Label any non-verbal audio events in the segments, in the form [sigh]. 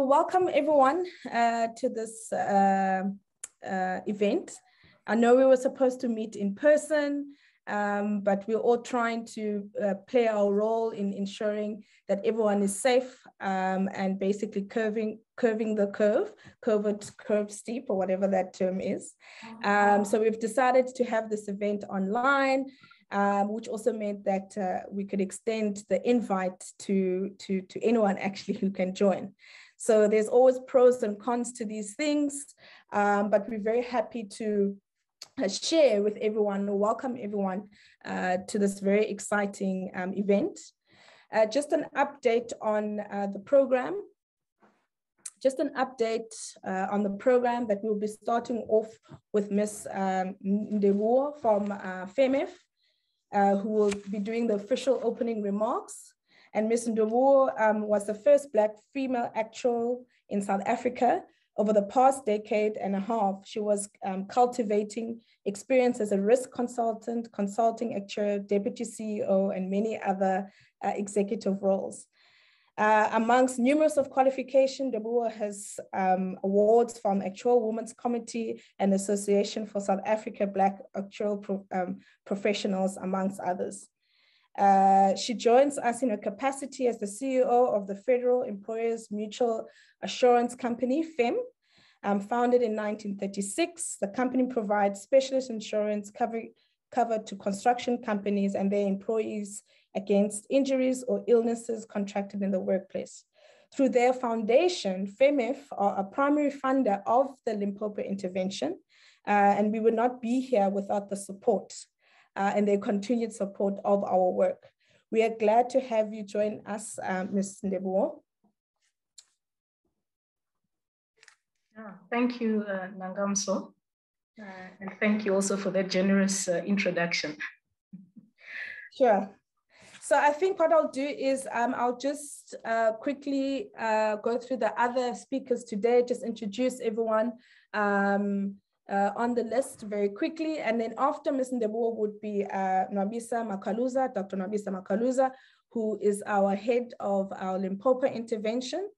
so welcome everyone uh, to this uh, uh, event. I know we were supposed to meet in person, um, but we're all trying to uh, play our role in ensuring that everyone is safe um, and basically curving curving the curve, curved curve steep or whatever that term is. Um, so we've decided to have this event online, um, which also meant that uh, we could extend the invite to, to, to anyone actually who can join. So there's always pros and cons to these things, um, but we're very happy to uh, share with everyone, welcome everyone uh, to this very exciting um, event. Uh, just an update on uh, the program. Just an update uh, on the program that we'll be starting off with Ms. Um, Ndebuo from FEMEF, uh, who will be doing the official opening remarks. And Ms. Ndebuo um, was the first Black female actuary in South Africa over the past decade and a half, she was um, cultivating experience as a risk consultant, consulting actuary, deputy CEO, and many other uh, executive roles. Uh, amongst numerous of qualification, Ndebuo has um, awards from Actual Women's Committee and Association for South Africa Black Actuarial Pro, um, Professionals, amongst others. Uh, she joins us in her capacity as the CEO of the Federated Employers Mutual Assurance Company, FEM. Um, founded in 1936, the company provides specialist insurance cover, cover to construction companies and their employees against injuries or illnesses contracted in the workplace. Through their foundation, FEMEF are a primary funder of the Limpopo intervention, uh, and we would not be here without the support uh, and their continued support of our work. We are glad to have you join us, uh, Ms. Ndebuo. Yeah, thank you, uh, Nangamso. Uh, and thank you also for that generous uh, introduction. Sure. So I think what I'll do is um, I'll just uh, quickly uh, go through the other speakers today, just introduce everyone. Um, uh, on the list very quickly. And then after Ms. Ndebuo would be uh, Nwabisa Makaluza, Dr. Nwabisa Makaluza, who is our head of our Limpopo intervention.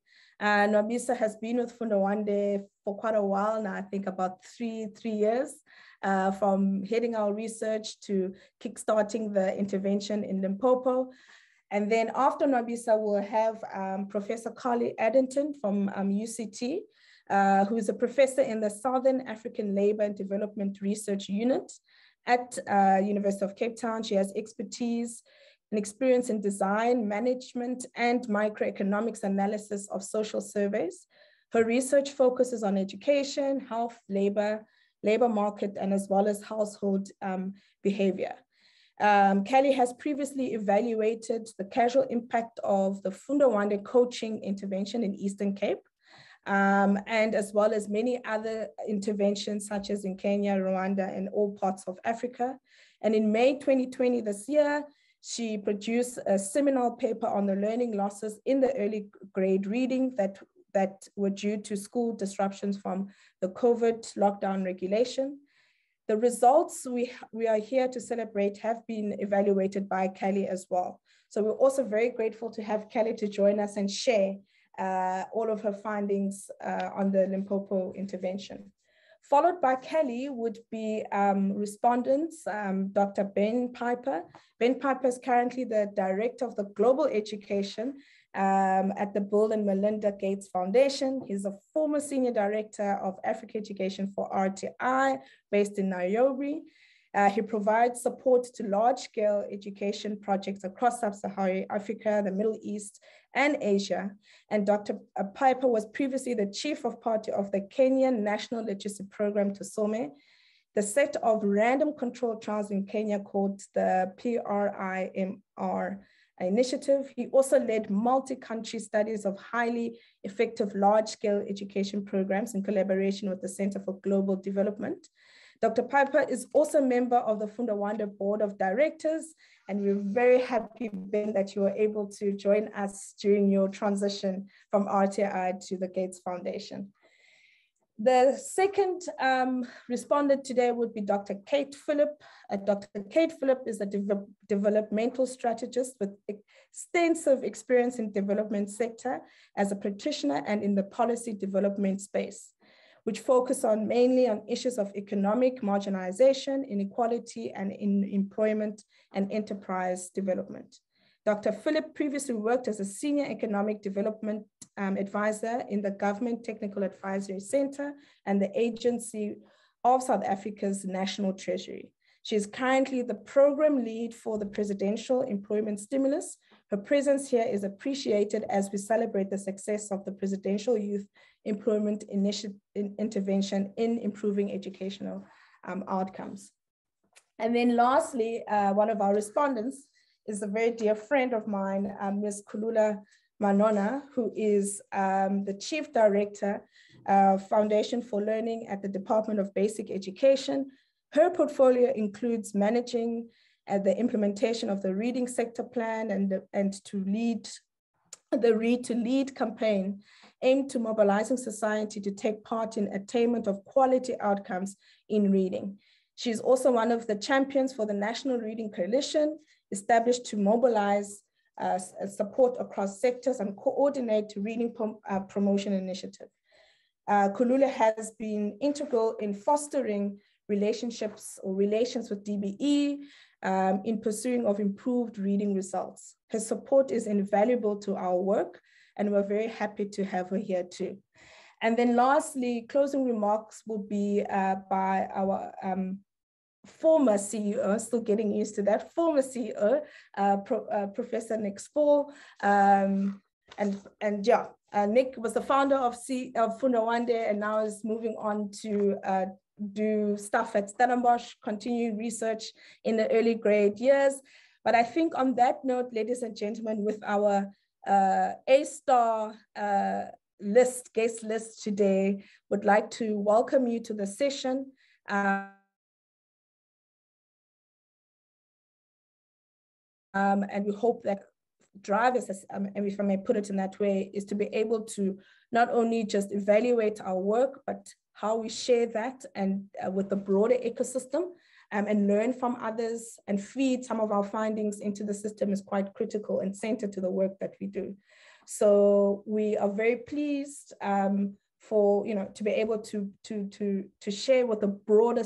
Uh, Nwabisa has been with Fundawande for quite a while now, I think about three, three years, uh, from heading our research to kickstarting the intervention in Limpopo. And then after Nwabisa, we'll have um, Professor Cally Ardington from um, UCT, uh, who is a professor in the Southern African Labor and Development Research Unit at uh, University of Cape Town. She has expertise and experience in design, management, and microeconomics analysis of social surveys. Her research focuses on education, health, labor, labor market, and as well as household um, behavior. Um, Cally has previously evaluated the causal impact of the Fundawande coaching intervention in Eastern Cape um, and as well as many other interventions such as in Kenya, Rwanda, and all parts of Africa. And in May 2020 this year, she produced a seminal paper on the learning losses in the early grade reading that, that were due to school disruptions from the COVID lockdown regulation. The results we, we are here to celebrate have been evaluated by Cally as well. So we're also very grateful to have Cally to join us and share all of her findings uh, on the Limpopo intervention. Followed by Cally would be um, respondents, um, Dr. Ben Piper. Ben Piper is currently the director of the global education um, at the Bill and Melinda Gates Foundation. He's a former senior director of Africa Education for RTI based in Nairobi. Uh, he provides support to large-scale education projects across sub-Saharan Africa, the Middle East, and Asia. And Dr. Uh, Piper was previously the chief of party of the Kenyan National Literacy Program TUSOME, the set of random control trials in Kenya called the PRIMR initiative. He also led multi-country studies of highly effective large-scale education programs in collaboration with the Center for Global Development. Dr. Piper is also a member of the Fundawande Board of Directors, and we're very happy, Ben, that you were able to join us during your transition from RTI to the Gates Foundation. The second um, respondent today would be Dr. Kate Philip. Uh, Dr. Kate Philip is a de developmental strategist with extensive experience in development sector as a practitioner and in the policy development space, which focus on mainly on issues of economic marginalization, inequality, and in employment and enterprise development. Dr. Philip previously worked as a senior economic development um, advisor in the Government Technical Advisory Center and the Agency of South Africa's National Treasury. She is currently the program lead for the Presidential Employment Stimulus. Her presence here is appreciated as we celebrate the success of the Presidential Youth Employment Initiative Intervention in improving educational um, outcomes. And then lastly, uh, one of our respondents is a very dear friend of mine, um, Ms. Kulula Manona, who is um, the Chief Director, uh, Foundation for Learning at the Department of Basic Education. Her portfolio includes managing uh, the implementation of the reading sector plan and, and to lead the Read to Lead campaign aimed to mobilizing society to take part in attainment of quality outcomes in reading. She's also one of the champions for the National Reading Coalition established to mobilize uh, uh, support across sectors and coordinate reading prom uh, promotion initiative. Uh, Kulula has been integral in fostering relationships or relations with DBE um, in pursuing of improved reading results. Her support is invaluable to our work and we're very happy to have her here too. And then lastly, closing remarks will be uh, by our um, former CEO, still getting used to that, former CEO, uh, Pro, uh, Professor Nic Spaull. Um, and, and yeah, uh, Nic was the founder of, C, of Fundawande and now is moving on to uh, do stuff at Stellenbosch, continue research in the early grade years. But I think on that note, ladies and gentlemen, with our uh, A-star uh, list, guest list today, would like to welcome you to the session. Uh, Um, and we hope that drivers, um, if I may put it in that way, is to be able to not only just evaluate our work, but how we share that and uh, with the broader ecosystem um, and learn from others and feed some of our findings into the system is quite critical and centered to the work that we do. So we are very pleased um, for you know to be able to to to to share with the broader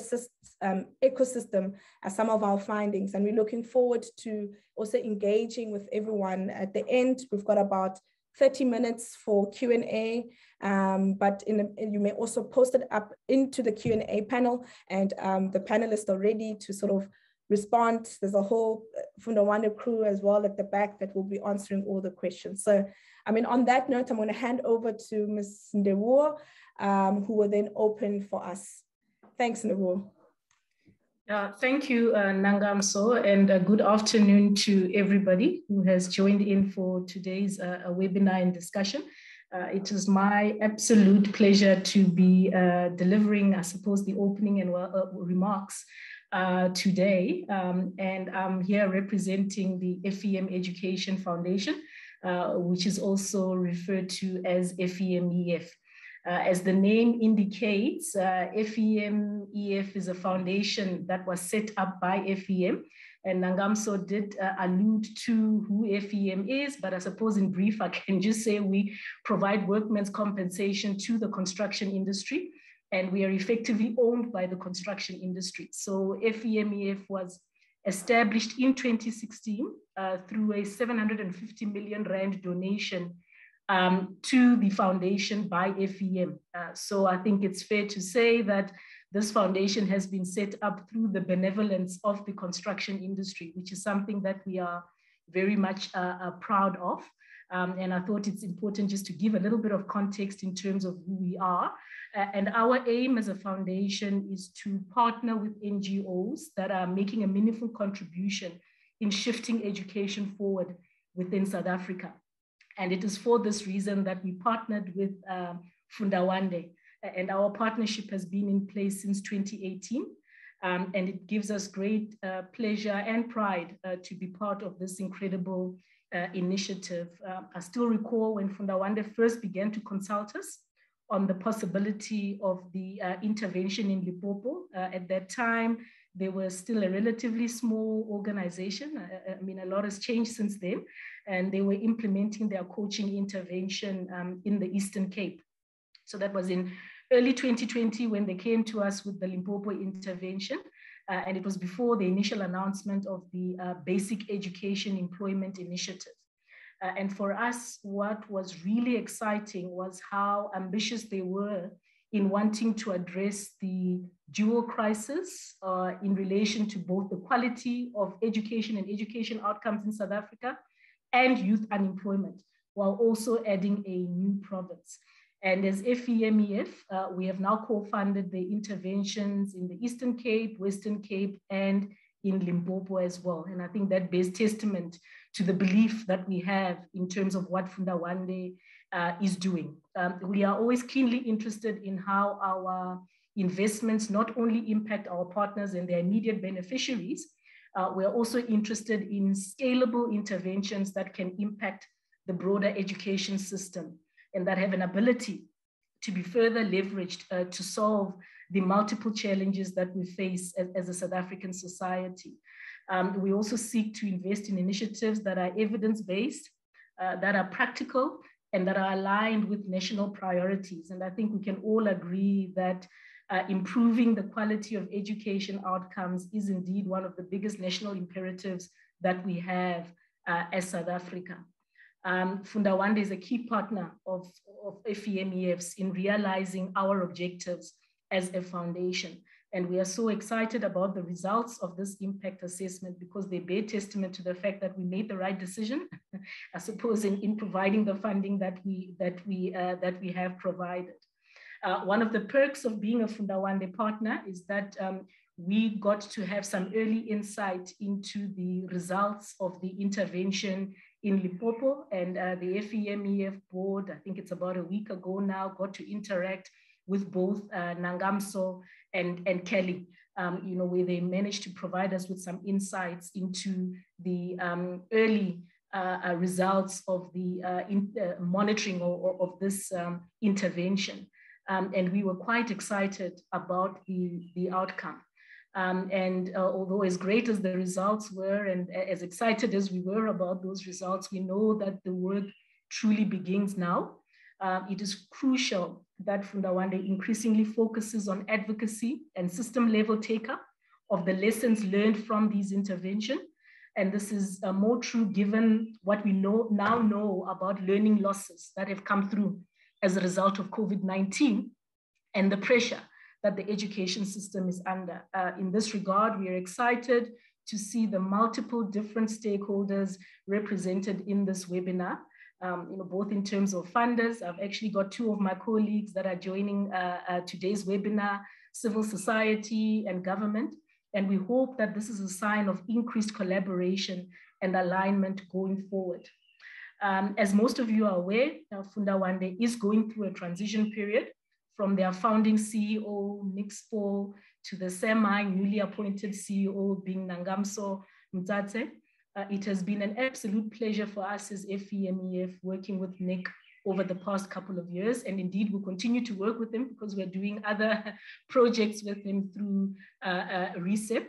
um, ecosystem some of our findings and we're looking forward to also engaging with everyone at the end we've got about 30 minutes for Q&A, um, but in you may also post it up into the Q&A panel and um, the panelists are ready to sort of respond. There's a whole uh, Fundawande crew as well at the back that will be answering all the questions. So I mean, on that note, I'm going to hand over to Ms. Ndewo, um, who will then open for us. Thanks, Ndewo. Uh, thank you, uh, Nangamso, and uh, good afternoon to everybody who has joined in for today's uh, webinar and discussion. Uh, it is my absolute pleasure to be uh, delivering, I suppose, the opening and remarks today. Um, and I'm here representing the FEM Education Foundation, which is also referred to as FEMEF. Uh, as the name indicates, uh, FEMEF is a foundation that was set up by FEM. And Nangamso did uh, allude to who FEM is, but I suppose in brief, I can just say we provide workmen's compensation to the construction industry, and we are effectively owned by the construction industry. So FEMEF was established in 2016 uh, through a 750 million rand donation um, to the foundation by FEM. Uh, so I think it's fair to say that this foundation has been set up through the benevolence of the construction industry, which is something that we are very much uh, uh proud of. Um, and I thought it's important just to give a little bit of context in terms of who we are. Uh, and our aim as a foundation is to partner with NGOs that are making a meaningful contribution in shifting education forward within South Africa. And it is for this reason that we partnered with um, Fundawande. And our partnership has been in place since 2018. Um, and it gives us great uh, pleasure and pride uh, to be part of this incredible uh, initiative. Um, I still recall when Fundawande first began to consult us on the possibility of the uh, intervention in Limpopo. Uh, at that time, they were still a relatively small organization. I, I, mean, a lot has changed since then, and they were implementing their coaching intervention um, in the Eastern Cape. So that was in early 2020 when they came to us with the Limpopo intervention. Uh, and it was before the initial announcement of the uh, Basic Education Employment Initiative. Uh, and for us, what was really exciting was how ambitious they were in wanting to address the dual crisis uh, in relation to both the quality of education and education outcomes in South Africa and youth unemployment, while also adding a new province. And as FEMEF, uh, we have now co-funded the interventions in the Eastern Cape, Western Cape, and in Limpopo as well. And I think that bears testament to the belief that we have in terms of what Fundawande uh, is doing. Um, we are always keenly interested in how our investments not only impact our partners and their immediate beneficiaries, uh, we're also interested in scalable interventions that can impact the broader education system and that have an ability to be further leveraged uh, to solve the multiple challenges that we face as, as a South African society. Um, we also seek to invest in initiatives that are evidence-based, uh, that are practical, and that are aligned with national priorities. And I think we can all agree that uh, improving the quality of education outcomes is indeed one of the biggest national imperatives that we have uh, as South Africa. Um, Fundawande is a key partner of, of FEMEFs in realizing our objectives as a foundation. And we are so excited about the results of this impact assessment because they bear testament to the fact that we made the right decision, [laughs] I suppose, in, in providing the funding that we, that we, uh, that we have provided. Uh, one of the perks of being a Fundawande partner is that um, we got to have some early insight into the results of the intervention in Limpopo and uh, the FEMEF board, I think it's about a week ago now, got to interact with both uh, Nangamso and, and Cally, um, you know, where they managed to provide us with some insights into the um, early uh, uh results of the uh, in, uh, monitoring of, of this um, intervention. Um, and we were quite excited about the, the outcome. Um, and uh, although as great as the results were and as excited as we were about those results, we know that the work truly begins now. Uh, it is crucial that Fundawande increasingly focuses on advocacy and system level take-up of the lessons learned from these interventions. And this is uh, more true given what we know now know about learning losses that have come through as a result of COVID-19 and the pressure that the education system is under. Uh, in this regard, we are excited to see the multiple different stakeholders represented in this webinar um, you know, both in terms of funders. I've actually got two of my colleagues that are joining uh, uh, today's webinar, civil society and government. And we hope that this is a sign of increased collaboration and alignment going forward. Um, as most of you are aware, uh, Fundawande is going through a transition period from their founding CEO, Nic to the semi newly appointed CEO being Nangamso Mtsatse. Uh, it has been an absolute pleasure for us as FEMEF working with Nic over the past couple of years. And indeed, we'll continue to work with him because we're doing other [laughs] projects with him through uh, uh, RESEP,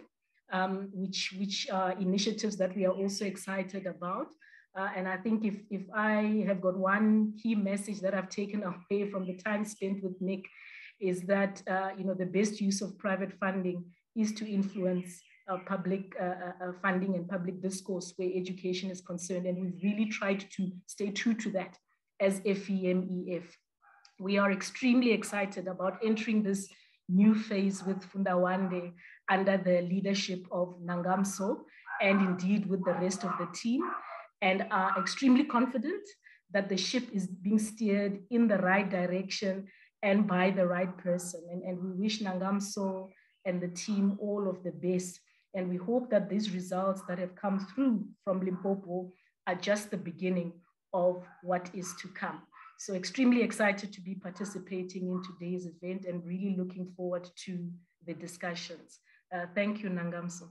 um, which, which are initiatives that we are also excited about. Uh, and I think if, if I have got one key message that I've taken [laughs] away from the time spent with Nic is that, uh, you know, the best use of private funding is to influence uh, public uh, uh, funding and public discourse where education is concerned. And we've really tried to stay true to that as FEMEF. We are extremely excited about entering this new phase with Fundawande under the leadership of Nangamso and indeed with the rest of the team and are extremely confident that the ship is being steered in the right direction and by the right person. And, and we wish Nangamso and the team all of the best and we hope that these results that have come through from Limpopo are just the beginning of what is to come. So extremely excited to be participating in today's event and really looking forward to the discussions. Uh, thank you, Nangamso.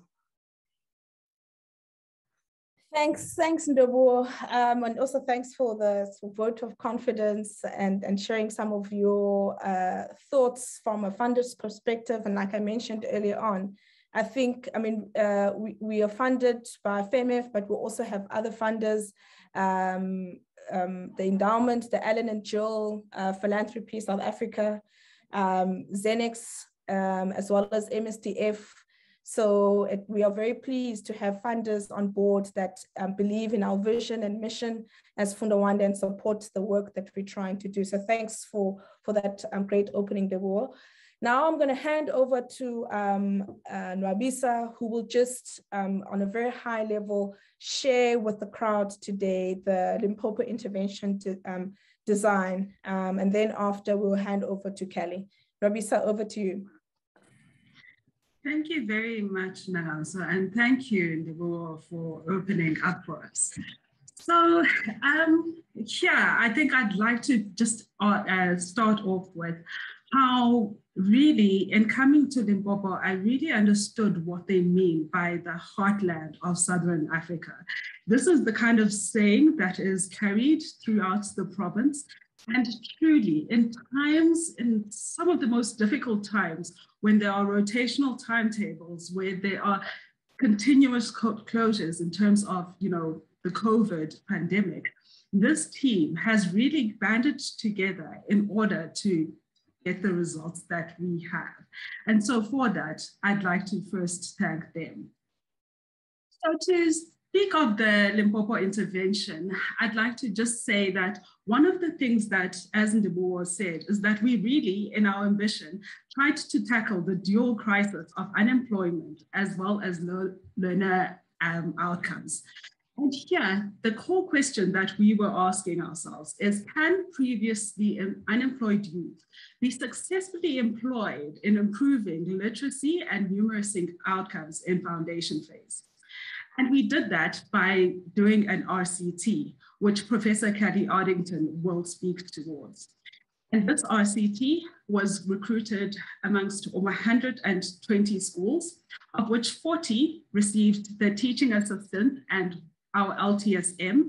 Thanks, thanks, Ndobo. Um, and also thanks for the vote of confidence and, and sharing some of your uh, thoughts from a funder's perspective. And like I mentioned earlier on, I think, I mean, uh, we, we are funded by FEMF, but we also have other funders, um, um, the endowment, the Allan and Gill uh, Philanthropy South Africa, um, Zenex, um, as well as MSDF, so it, we are very pleased to have funders on board that um, believe in our vision and mission as Fundawande and support the work that we're trying to do. So thanks for, for that um, great opening, Deborah. Now I'm going to hand over to um, uh, Nwabisa, who will just, um, on a very high level, share with the crowd today the Limpopo intervention to, um, design. Um, and then after, we'll hand over to Cally. Nwabisa, over to you. Thank you very much, Nangamso, and thank you, Ndebo, for opening up for us. So um, yeah, I think I'd like to just uh, uh, start off with how really in coming to Limpopo, I really understood what they mean by the heartland of Southern Africa. This is the kind of saying that is carried throughout the province and truly, in times, in some of the most difficult times, when there are rotational timetables, where there are continuous closures in terms of, you know, the COVID pandemic, this team has really banded together in order to get the results that we have. And so for that, I'd like to first thank them. So to speak of the Limpopo intervention, I'd like to just say that one of the things that, as Ndebo said, is that we really, in our ambition, tried to tackle the dual crisis of unemployment as well as learner um, outcomes. And here, the core question that we were asking ourselves is, can previously unemployed youth be successfully employed in improving literacy and numeracy outcomes in foundation phase? And we did that by doing an RCT, which Professor Cally Ardington will speak towards. And this RCT was recruited amongst over 120 schools, of which 40 received the teaching assistant and our LTSM,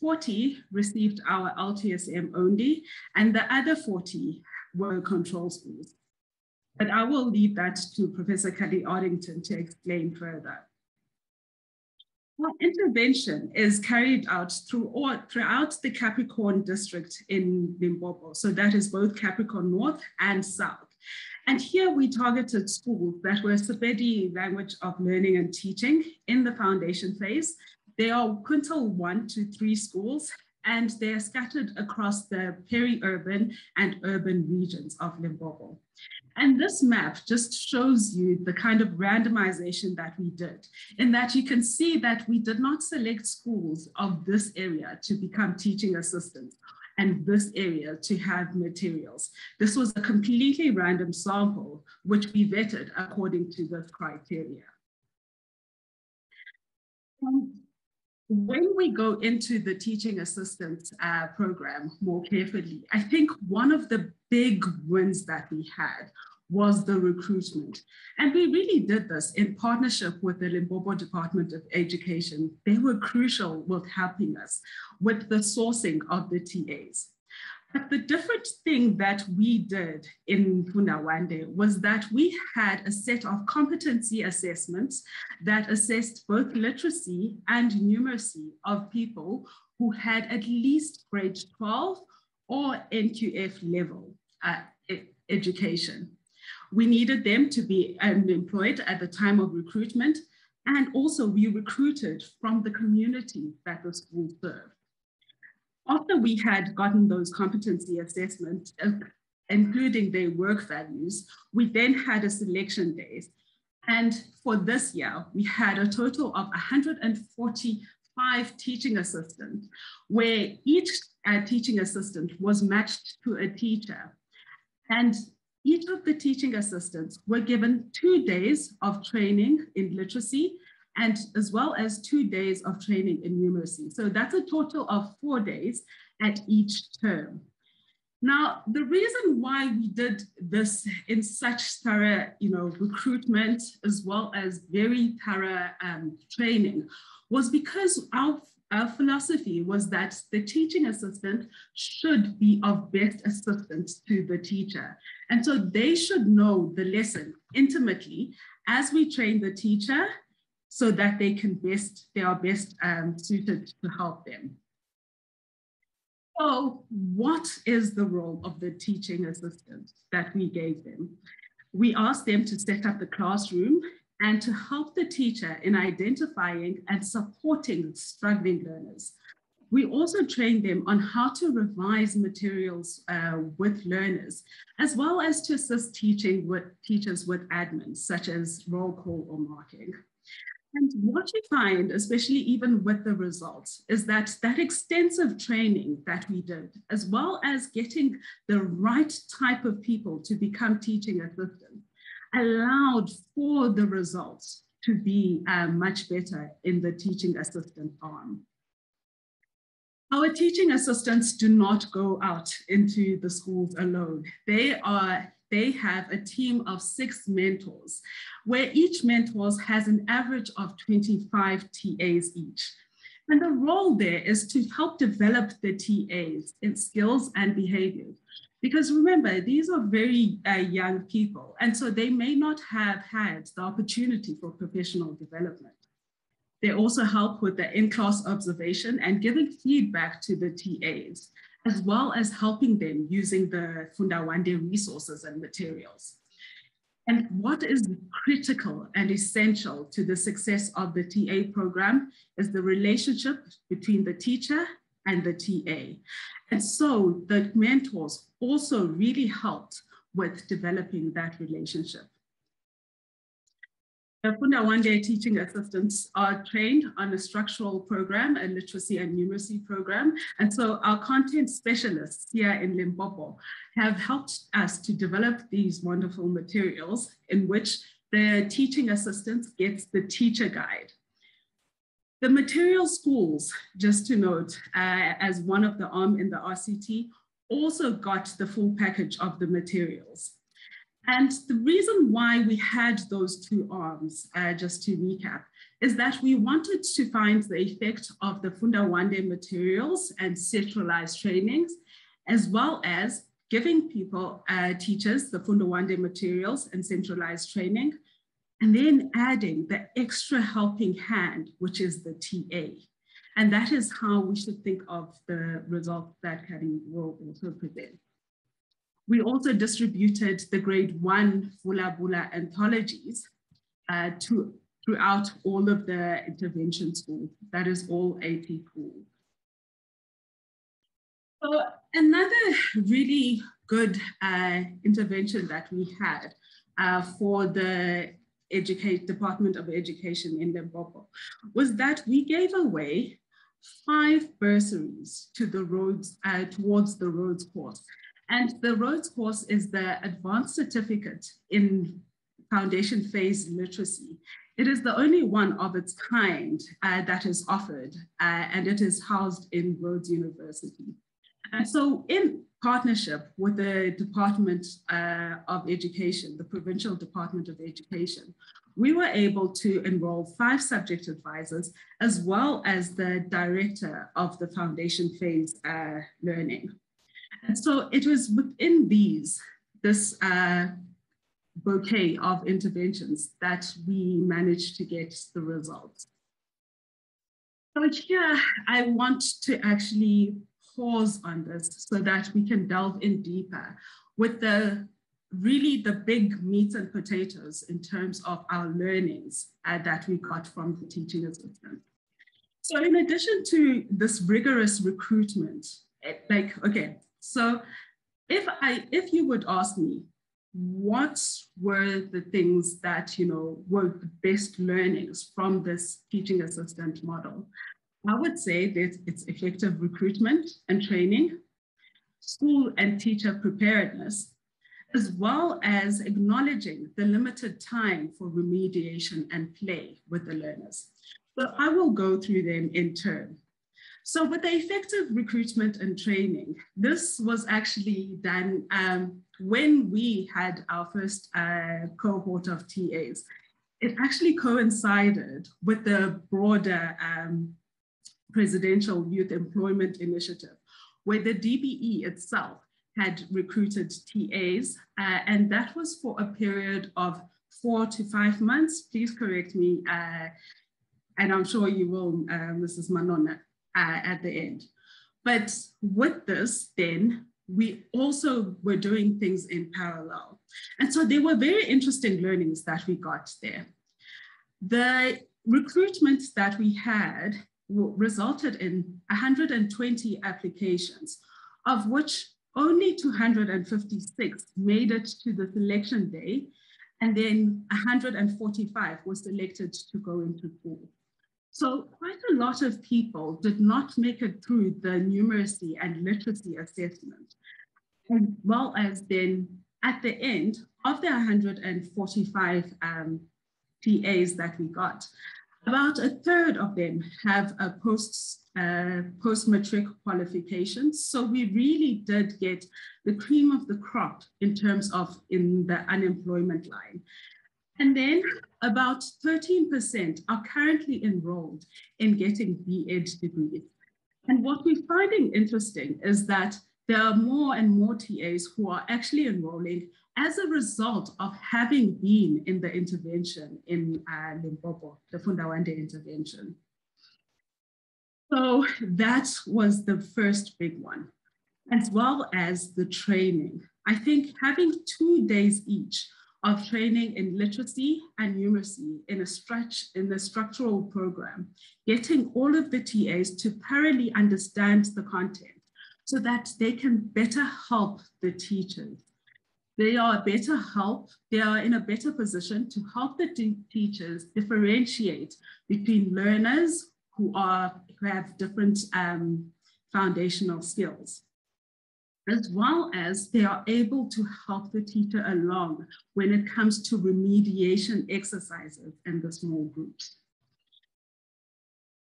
40 received our LTSM only, and the other 40 were control schools. But I will leave that to Professor Cally Ardington to explain further. Our intervention is carried out through all, throughout the Capricorn district in Limpopo. So that is both Capricorn North and South. And here we targeted schools that were Sepedi language of learning and teaching in the foundation phase. They are quintile one to three schools, and they are scattered across the peri-urban and urban regions of Limpopo. And this map just shows you the kind of randomization that we did, in that you can see that we did not select schools of this area to become teaching assistants and this area to have materials. This was a completely random sample, which we vetted according to this criteria. When we go into the teaching assistant uh, program more carefully, I think one of the big wins that we had was the recruitment. And we really did this in partnership with the Limpopo Department of Education. They were crucial with helping us with the sourcing of the TAs. But the different thing that we did in Fundawande was that we had a set of competency assessments that assessed both literacy and numeracy of people who had at least grade 12 or NQF level uh, education. We needed them to be employed at the time of recruitment, and also we recruited from the community that the school served. After we had gotten those competency assessments, uh, including their work values, we then had a selection days. And for this year, we had a total of 145 teaching assistants, where each uh, teaching assistant was matched to a teacher. And each of the teaching assistants were given two days of training in literacy and as well as two days of training in numeracy. So that's a total of four days at each term. Now, the reason why we did this in such thorough, you know, recruitment as well as very thorough um, training was because our, our philosophy was that the teaching assistant should be of best assistance to the teacher. And so they should know the lesson intimately as we train the teacher so that they can best, they are best um, suited to help them. So what is the role of the teaching assistant that we gave them? We asked them to set up the classroom and to help the teacher in identifying and supporting struggling learners. We also trained them on how to revise materials uh, with learners, as well as to assist teaching with teachers with admin, such as roll call or marking. And what you find, especially even with the results, is that that extensive training that we did, as well as getting the right type of people to become teaching assistants, allowed for the results to be uh, much better in the teaching assistant arm. Our teaching assistants do not go out into the schools alone. They are they have a team of six mentors, where each mentor has an average of 25 TAs each. And the role there is to help develop the TAs in skills and behaviors. Because remember, these are very uh, young people, and so they may not have had the opportunity for professional development. They also help with the in-class observation and giving feedback to the TAs as well as helping them using the Fundawande resources and materials. And what is critical and essential to the success of the TA program is the relationship between the teacher and the TA. And so the mentors also really helped with developing that relationship. The Day teaching assistants are trained on a structural program, a literacy and numeracy program. And so our content specialists here in Limpopo have helped us to develop these wonderful materials in which the teaching assistant gets the teacher guide. The material schools, just to note, uh, as one of the arm in the RCT, also got the full package of the materials. And the reason why we had those two arms, uh, just to recap, is that we wanted to find the effect of the Fundawande materials and centralized trainings, as well as giving people, uh, teachers, the Fundawande materials and centralized training, and then adding the extra helping hand, which is the TA. And that is how we should think of the result that Cally will also present. We also distributed the grade one Vula Bula anthologies uh, to, throughout all of the intervention schools. That is all AP pool. So another really good uh, intervention that we had uh, for the Educate, Department of Education in Limpopo was that we gave away five bursaries to the Rhodes, uh, towards the Rhodes course. And the Rhodes course is the advanced certificate in foundation phase literacy. It is the only one of its kind uh, that is offered, uh, and it is housed in Rhodes University. And so in partnership with the Department uh, of Education, the Provincial Department of Education, we were able to enroll five subject advisors, as well as the director of the foundation phase uh, learning. So it was within these, this uh, bouquet of interventions that we managed to get the results. So here, I want to actually pause on this so that we can delve in deeper with the really the big meat and potatoes in terms of our learnings uh, that we got from the teaching assistant. So in addition to this rigorous recruitment, eh, like, okay, so if I if you would ask me what were the things that you know were the best learnings from this teaching assistant model, I would say that it's effective recruitment and training, school and teacher preparedness, as well as acknowledging the limited time for remediation and play with the learners. So I will go through them in turn. So with the effective recruitment and training, this was actually done um, when we had our first uh, cohort of TAs. It actually coincided with the broader um, Presidential Youth Employment Initiative, where the DBE itself had recruited TAs, uh, and that was for a period of four to five months. Please correct me, uh, and I'm sure you will, uh, Mrs. Manona, uh, at the end. But with this, then, we also were doing things in parallel. And so there were very interesting learnings that we got there. The recruitment that we had resulted in 120 applications, of which only 256 made it to the selection day, and then 145 was selected to go into school. So quite a lot of people did not make it through the numeracy and literacy assessment, as well as then at the end of the 145 um, TAs that we got, about a third of them have a post, uh, post-matric qualifications. So we really did get the cream of the crop in terms of in the unemployment line. And then about 13% are currently enrolled in getting B.Ed degrees. And what we're finding interesting is that there are more and more TAs who are actually enrolling as a result of having been in the intervention in uh, Limpopo, the Fundawande intervention. So that was the first big one, as well as the training. I think having two days each of training in literacy and numeracy in a stretch in the structural program, getting all of the TAs to thoroughly understand the content so that they can better help the teachers they are better help, they are in a better position to help the teachers differentiate between learners who are who have different um, foundational skills, as well as they are able to help the teacher along when it comes to remediation exercises in the small groups.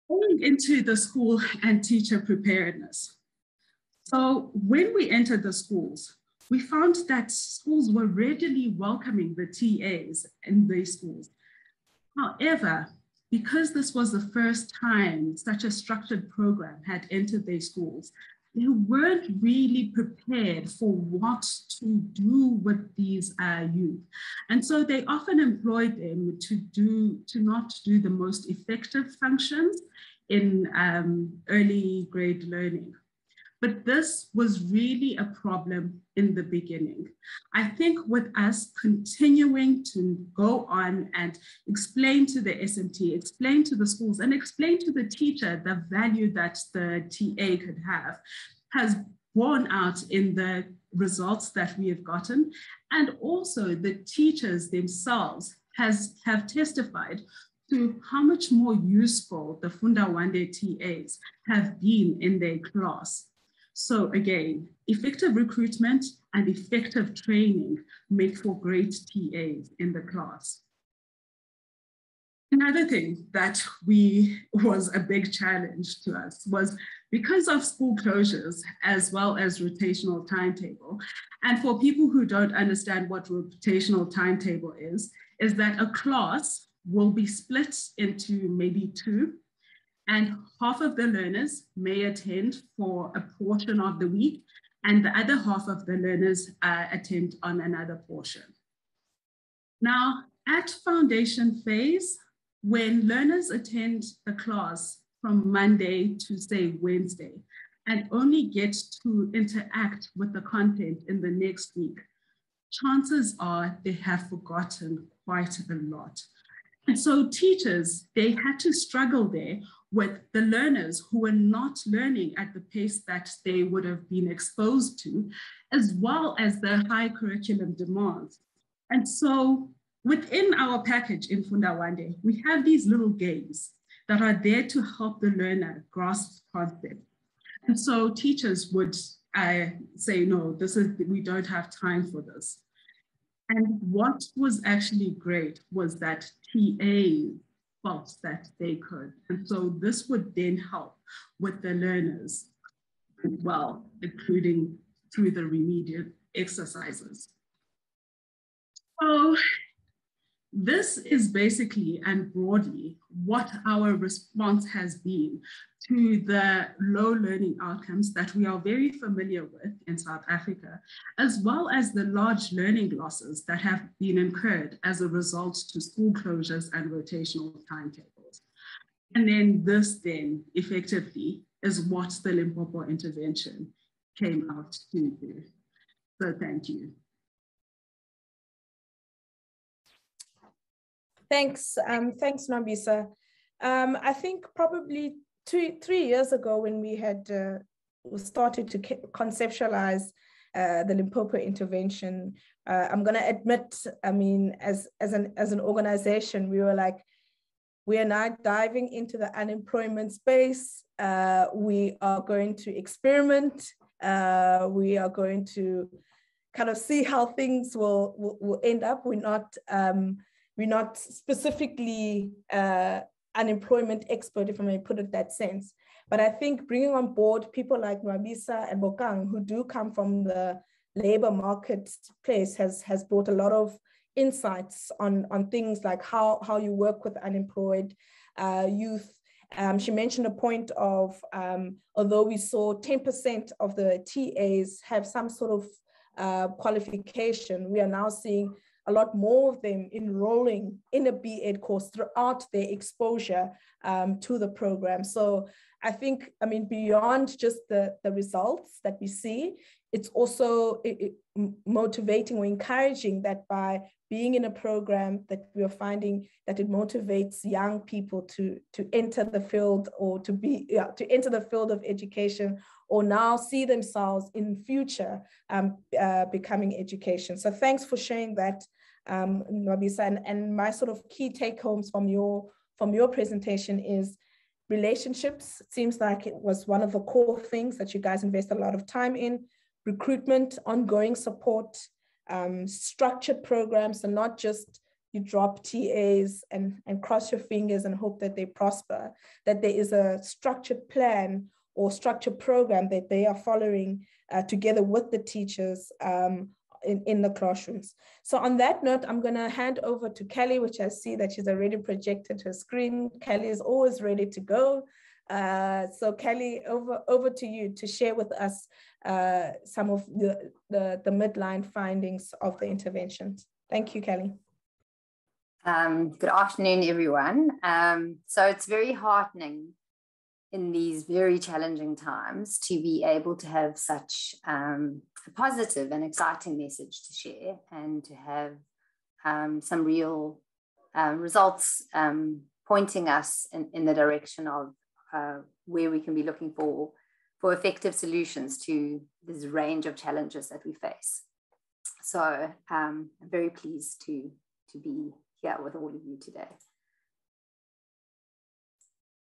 Going into the school and teacher preparedness. So when we entered the schools, we found that schools were readily welcoming the TAs in these schools. However, because this was the first time such a structured program had entered their schools, they weren't really prepared for what to do with these uh, youth. And so they often employed them to do, to not do the most effective functions in um, early grade learning. But this was really a problem in the beginning. I think with us continuing to go on and explain to the SMT, explain to the schools, and explain to the teacher the value that the TA could have, has borne out in the results that we have gotten. And also the teachers themselves has, have testified to how much more useful the Funda Fundawande TAs have been in their class so again, effective recruitment and effective training make for great TAs in the class. Another thing that we was a big challenge to us was because of school closures as well as rotational timetable. And for people who don't understand what rotational timetable is, is that a class will be split into maybe two and half of the learners may attend for a portion of the week, and the other half of the learners uh, attend on another portion. Now, at foundation phase, when learners attend the class from Monday to say Wednesday, and only get to interact with the content in the next week, chances are they have forgotten quite a lot. And so teachers, they had to struggle there with the learners who were not learning at the pace that they would have been exposed to, as well as the high curriculum demands. And so within our package in Fundawande, we have these little games that are there to help the learner grasp concept. And so teachers would uh, say, no, this is, we don't have time for this. And what was actually great was that TAs that they could. And so this would then help with the learners as well, including through the remedial exercises. So this is basically and broadly what our response has been to the low learning outcomes that we are very familiar with in South Africa, as well as the large learning losses that have been incurred as a result to school closures and rotational timetables. And then this then effectively is what the Limpopo intervention came out to do. So thank you. Thanks, um, thanks, Nwabisa. Um, I think probably two, three years ago when we had uh, started to conceptualize uh, the Limpopo intervention, uh, I'm going to admit, I mean, as, as, an, as an organization, we were like, we are now diving into the unemployment space. Uh, we are going to experiment. Uh, we are going to kind of see how things will, will, will end up. We're not, um, we're not specifically uh, unemployment expert, if I may put it that sense. But I think bringing on board people like Nwabisa and Bokang, who do come from the labor market place, has, has brought a lot of insights on, on things like how, how you work with unemployed uh, youth. Um, she mentioned a point of, um, although we saw 10% of the TAs have some sort of uh, qualification, we are now seeing a lot more of them enrolling in a B.Ed course throughout their exposure um, to the program. So I think, I mean, beyond just the, the results that we see, it's also it, it, motivating or encouraging that by being in a program that we are finding that it motivates young people to to enter the field or to be yeah, to enter the field of education or now see themselves in future um, uh, becoming education. So thanks for sharing that, um, Nwabisa. And, and my sort of key take homes from your from your presentation is relationships. It seems like it was one of the core things that you guys invest a lot of time in. Recruitment, ongoing support, um, structured programs, and not just you drop TAs and, and cross your fingers and hope that they prosper, that there is a structured plan or structured program that they are following uh, together with the teachers um, in, in the classrooms. So on that note, I'm gonna hand over to Cally, which I see that she's already projected her screen. Cally is always ready to go. Uh, so Cally, over, over to you to share with us uh, some of the, the, the midline findings of the interventions. Thank you, Cally. Um, good afternoon, everyone. Um, so it's very heartening in these very challenging times to be able to have such um, a positive and exciting message to share and to have um, some real uh, results um, pointing us in, in, the direction of uh, where we can be looking for for effective solutions to this range of challenges that we face. So um, I'm very pleased to, to be here with all of you today.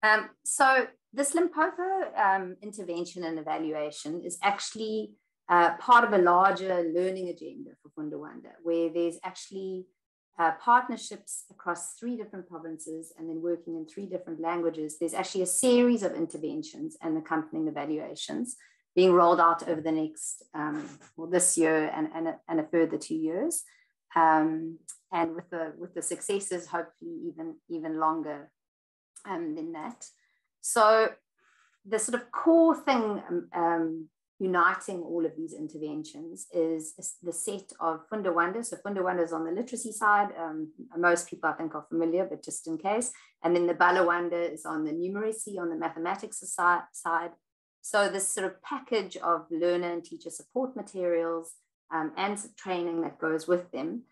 Um, so this Limpopo um, intervention and evaluation is actually uh, part of a larger learning agenda for Fundawande, where there's actually uh, partnerships across three different provinces and then working in three different languages. There's actually a series of interventions and accompanying evaluations being rolled out over the next, um, well, this year and, and, a, and a further two years. Um, and with the, with the successes, hopefully even, even longer um, than that. So the sort of core thing um, um, uniting all of these interventions is, the set of Fundawande. So Fundawande is on the literacy side. Um, most people I think are familiar, but just in case. And then the Balawande is on the numeracy, on the mathematics side. So this sort of package of learner and teacher support materials um, and training that goes with them.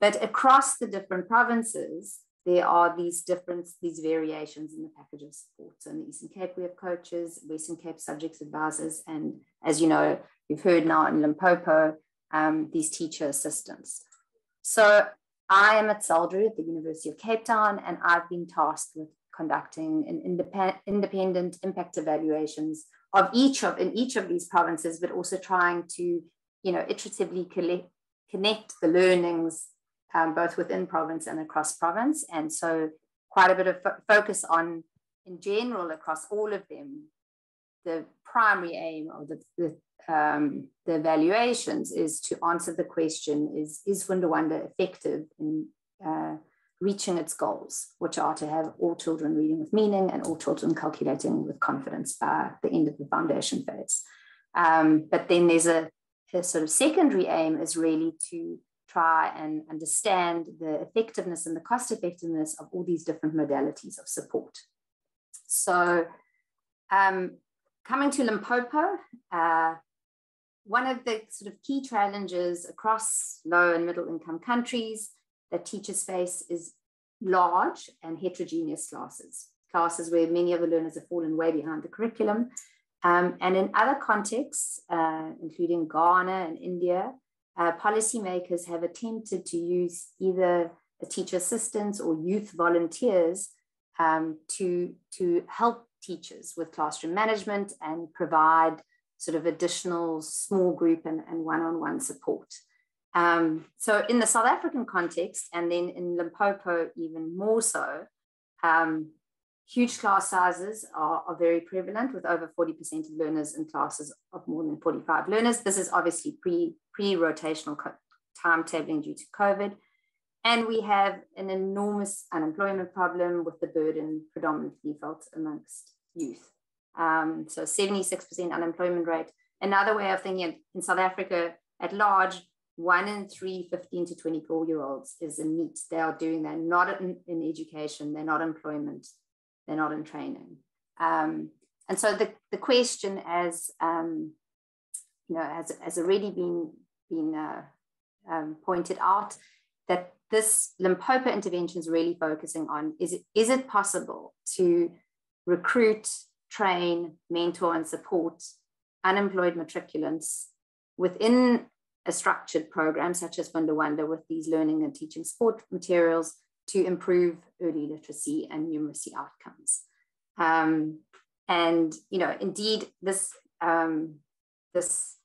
But across the different provinces, there are these different, these variations in the package of support. So in the Eastern Cape, we have coaches, Western Cape subjects advisors, and as you know, you've heard now in Limpopo, um, these teacher assistants. So I am at SALDRU at the University of Cape Town, and I've been tasked with conducting an independent, independent impact evaluations of each of in each of these provinces, but also trying to, you know, iteratively collect, connect the learnings um, both within province and across province. And so quite a bit of fo focus on, in general, across all of them, the primary aim of the, the, um, the evaluations is to answer the question, is, is Fundawande effective in uh, reaching its goals, which are to have all children reading with meaning and all children calculating with confidence by the end of the foundation phase. Um, but then there's a, a, sort of secondary aim is really to try and understand the effectiveness and the cost effectiveness of all these different modalities of support. So um, coming to Limpopo, uh, one of the sort of key challenges across low and middle income countries that teachers face is large and heterogeneous classes, classes where many of the learners have fallen way behind the curriculum. Um, and in other contexts, uh, including Ghana and India, uh, policymakers have attempted to use either teacher assistants or youth volunteers um, to, to help teachers with classroom management and provide sort of additional small group and, and one-on-one support. Um, so in the South African context, and then in Limpopo even more so, um, huge class sizes are, are, very prevalent with over 40% of learners in classes of more than 45 learners. This is obviously pre, pre-rotational timetabling due to COVID. And we have an enormous unemployment problem with the burden predominantly felt amongst youth. Um, so 76% unemployment rate. Another way of thinking in South Africa at large, one in three 15 to 24 year olds is in NEET. They are doing that, not in, in education, they're not employment, they're not in training. Um, and so the, the question as, um, you know, has, has already been, been uh, um, pointed out that this Limpopo intervention is really focusing on, is it, is it possible to recruit, train, mentor and support unemployed matriculants within a structured program such as Fundawande with these learning and teaching support materials to improve early literacy and numeracy outcomes. Um, and you know, indeed, this um, this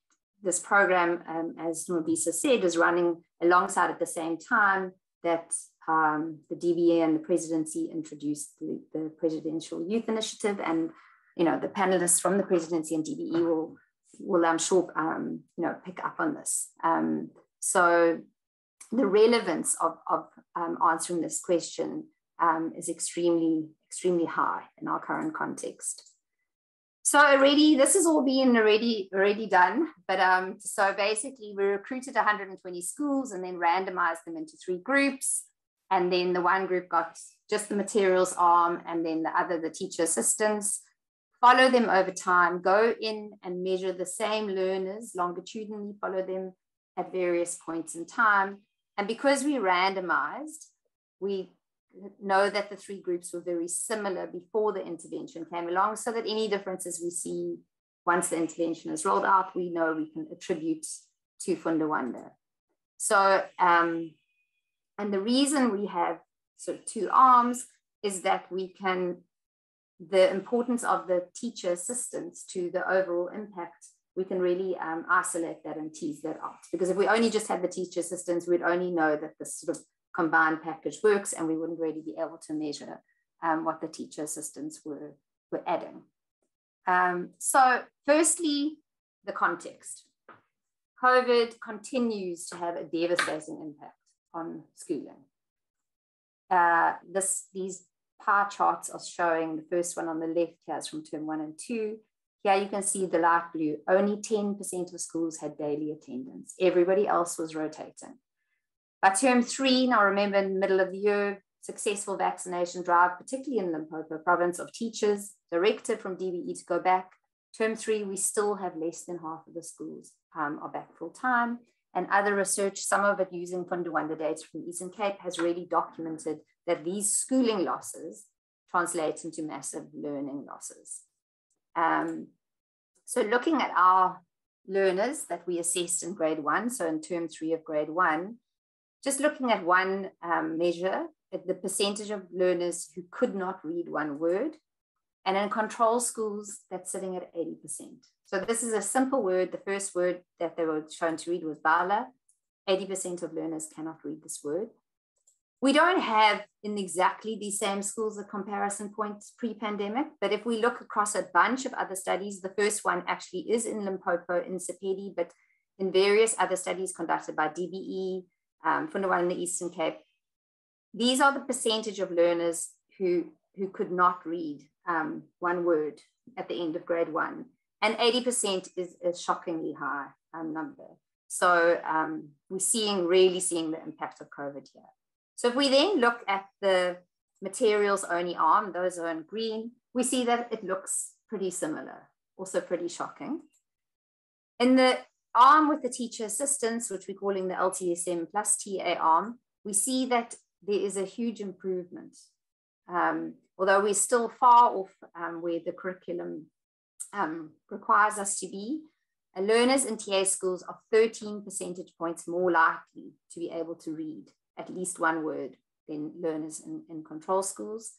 this program, um, as Nwabisa said, is running alongside at the same time that um, the DBE and the presidency introduced the, the Presidential Youth Initiative, and you know, the panelists from the presidency and DBE will will I'm sure um, you know pick up on this. Um, so the relevance of, of um, answering this question um, is extremely extremely high in our current context. So already this has all been already already done, but um, so basically we recruited 120 schools and then randomized them into three groups, and then the one group got just the materials arm, and then the other the teacher assistants follow them over time, go in and measure the same learners longitudinally, follow them at various points in time. And because we randomized, we know that the three groups were very similar before the intervention came along, so that any differences we see once the intervention is rolled out, we know we can attribute to Fundawande. So, um, and the reason we have sort of two arms is that we can the importance of the teacher assistance to the overall impact, we can really um, isolate that and tease that out. Because if we only just had the teacher assistance, we'd only know that this sort of combined package works and we wouldn't really be able to measure um, what the teacher assistants were, were adding. Um, so firstly, the context. COVID continues to have a devastating impact on schooling. Uh, this, these pie charts are showing the first one on the left here is from term one and two. Here you can see the light blue, only 10% of schools had daily attendance. Everybody else was rotating. By term three, now remember in the middle of the year, successful vaccination drive, particularly in Limpopo province of teachers, directed from DBE to go back. Term three, we still have less than half of the schools um, are back full time. And other research, some of it using Fundawande data from Eastern Cape, has really documented that these schooling losses translate into massive learning losses. Um, so looking at our learners that we assessed in grade one, so in term three of grade one, just looking at one um, measure, at the percentage of learners who could not read one word, and in control schools, that's sitting at 80%. So this is a simple word. The first word that they were shown to read was Bala. 80% of learners cannot read this word. we don't have in exactly the same schools the comparison points pre-pandemic, but if we look across a bunch of other studies, the first one actually is in Limpopo in Sepedi, but in various other studies conducted by DBE, um, Fundawande in the Eastern Cape, these are the percentage of learners who, who could not read um, one word at the end of grade one. And 80% is a shockingly high um, number. So um, we're seeing, really seeing the impact of COVID here. So if we then look at the materials only arm, those are in green, we see that it looks pretty similar, also pretty shocking. In the arm with the teacher assistance, which we're calling the LTSM plus TA arm, we see that there is a huge improvement. Um, although we're still far off um, where the curriculum um, requires us to be, uh, learners in TA schools are 13 percentage points more likely to be able to read at least one word than learners in, in control schools.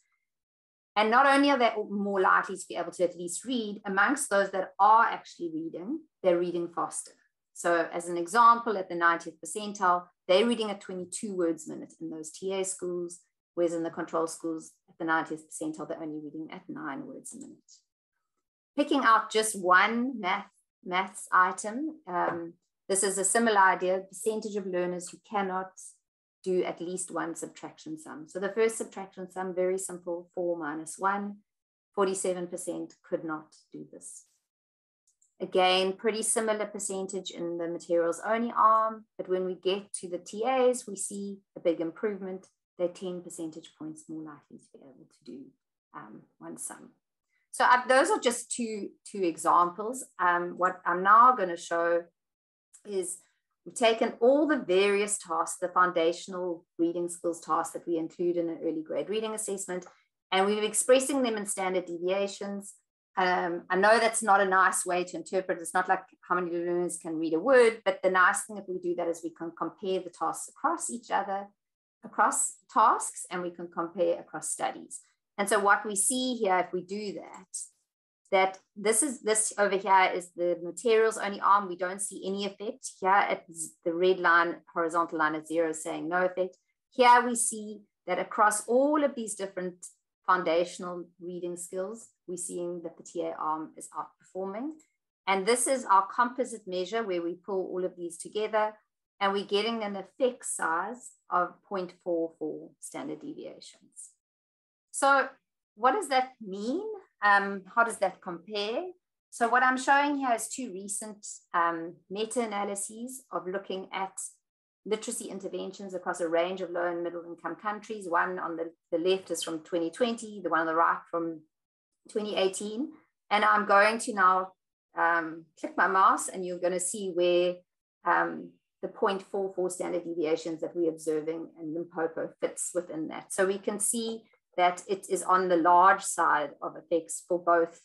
And not only are they more likely to be able to at least read, amongst those that are actually reading, they're reading faster. So, as an example, at the 90th percentile, they're reading at 22 words a minute in those TA schools, whereas in the control schools at the 90th percentile, they're only reading at nine words a minute. Picking out just one math, maths item, um, this is a similar idea, percentage of learners who cannot do at least one subtraction sum. So the first subtraction sum, very simple, 4 minus 1, 47% could not do this. Again, pretty similar percentage in the materials only arm, but when we get to the TAs, we see a big improvement. They're 10 percentage points more likely to be able to do um, one sum. So uh, those are just two, two examples. Um, what I'm now going to show is We've taken all the various tasks, the foundational reading skills tasks that we include in an early grade reading assessment, and we're expressing them in standard deviations. Um, I know that's not a nice way to interpret. It's not like how many learners can read a word, but the nice thing if we do that is we can compare the tasks across each other, across tasks, and we can compare across studies. And so what we see here, if we do that, that this is this over here is the materials only arm. We don't see any effect. Here it's the red line, horizontal line at zero saying no effect. Here we see that across all of these different foundational reading skills, we're seeing that the TA arm is outperforming. And this is our composite measure where we pull all of these together and we're getting an effect size of 0.44 standard deviations. So what does that mean? Um, how does that compare? So what I'm showing here is two recent um, meta-analyses of looking at literacy interventions across a range of low and middle income countries. One on the, the left is from 2020, the one on the right from 2018. And I'm going to now um, click my mouse and you're going to see where um, the 0.44 standard deviations that we're observing in Limpopo fits within that. So we can see that it is on the large side of effects for both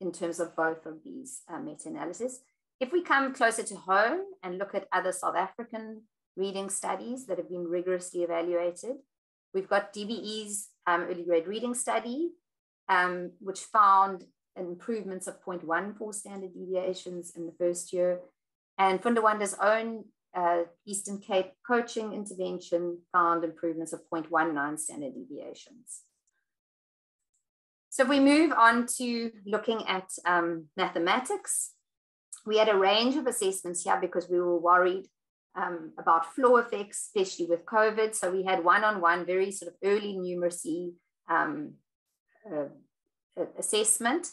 in terms of both of these uh, meta-analyses. If we come closer to home and look at other South African reading studies that have been rigorously evaluated, we've got DBE's um, early grade reading study, um, which found improvements of 0.14 standard deviations in the first year. And Fundawande's own uh, Eastern Cape coaching intervention found improvements of 0.19 standard deviations. So if we move on to looking at um, mathematics, we had a range of assessments here because we were worried um, about flow effects, especially with COVID. So we had one-on-one, very sort of early numeracy um, uh, assessment.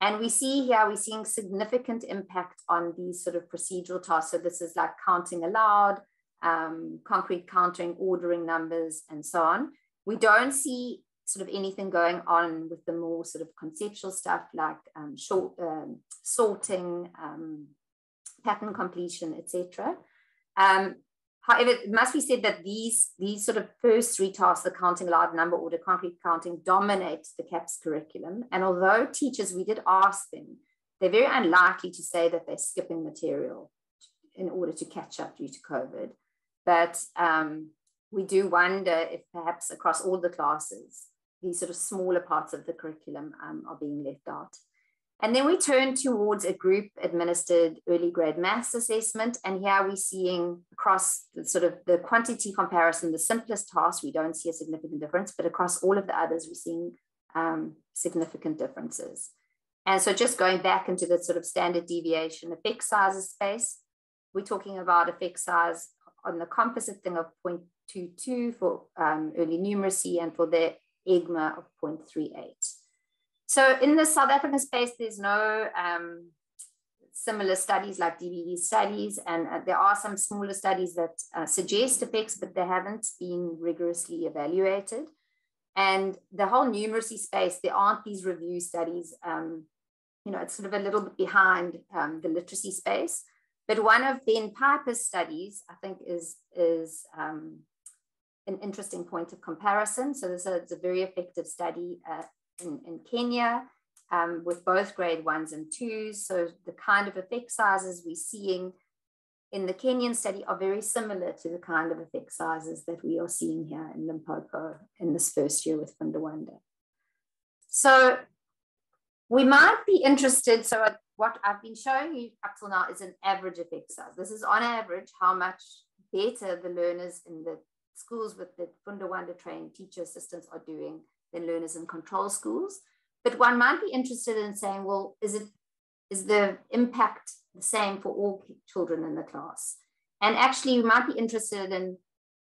And we see here, we're seeing significant impact on these sort of procedural tasks. So this is like counting aloud, um, concrete counting, ordering numbers, and so on. We don't see sort of anything going on with the more sort of conceptual stuff like um, short, um, sorting, um, pattern completion, etc. Um, however, it must be said that these, these sort of first three tasks, the counting aloud, number order, concrete counting, dominate the CAPS curriculum. And although teachers, we did ask them, they're very unlikely to say that they're skipping material in order to catch up due to COVID. But um, we do wonder if perhaps across all the classes, these sort of smaller parts of the curriculum um, are being left out. And then we turn towards a group administered early grade maths assessment. And here we're seeing across the sort of the quantity comparison, the simplest task, we don't see a significant difference, but across all of the others, we're seeing um, significant differences. And so just going back into the sort of standard deviation effect sizes space, we're talking about effect size on the composite thing of 0.22 for um, early numeracy and for the IGMA of 0.38. So in the South African space, there's no um, similar studies like DBE studies, and uh, there are some smaller studies that uh, suggest effects, but they haven't been rigorously evaluated. And the whole numeracy space, there aren't these review studies. Um, you know, it's sort of a little bit behind um, the literacy space. But one of Ben Piper's studies, I think, is, is um, an interesting point of comparison. So this is a, a very effective study uh, in, in Kenya um, with both grade ones and twos. So the kind of effect sizes we're seeing in the Kenyan study are very similar to the kind of effect sizes that we are seeing here in Limpopo in this first year with Fundawande. So we might be interested, so what I've been showing you up till now is an average effect size. This is on average how much better the learners in the schools with the Fundawande trained teacher assistants are doing than learners in control schools. But one might be interested in saying, well, is it is the impact the same for all children in the class? And actually, you might be interested in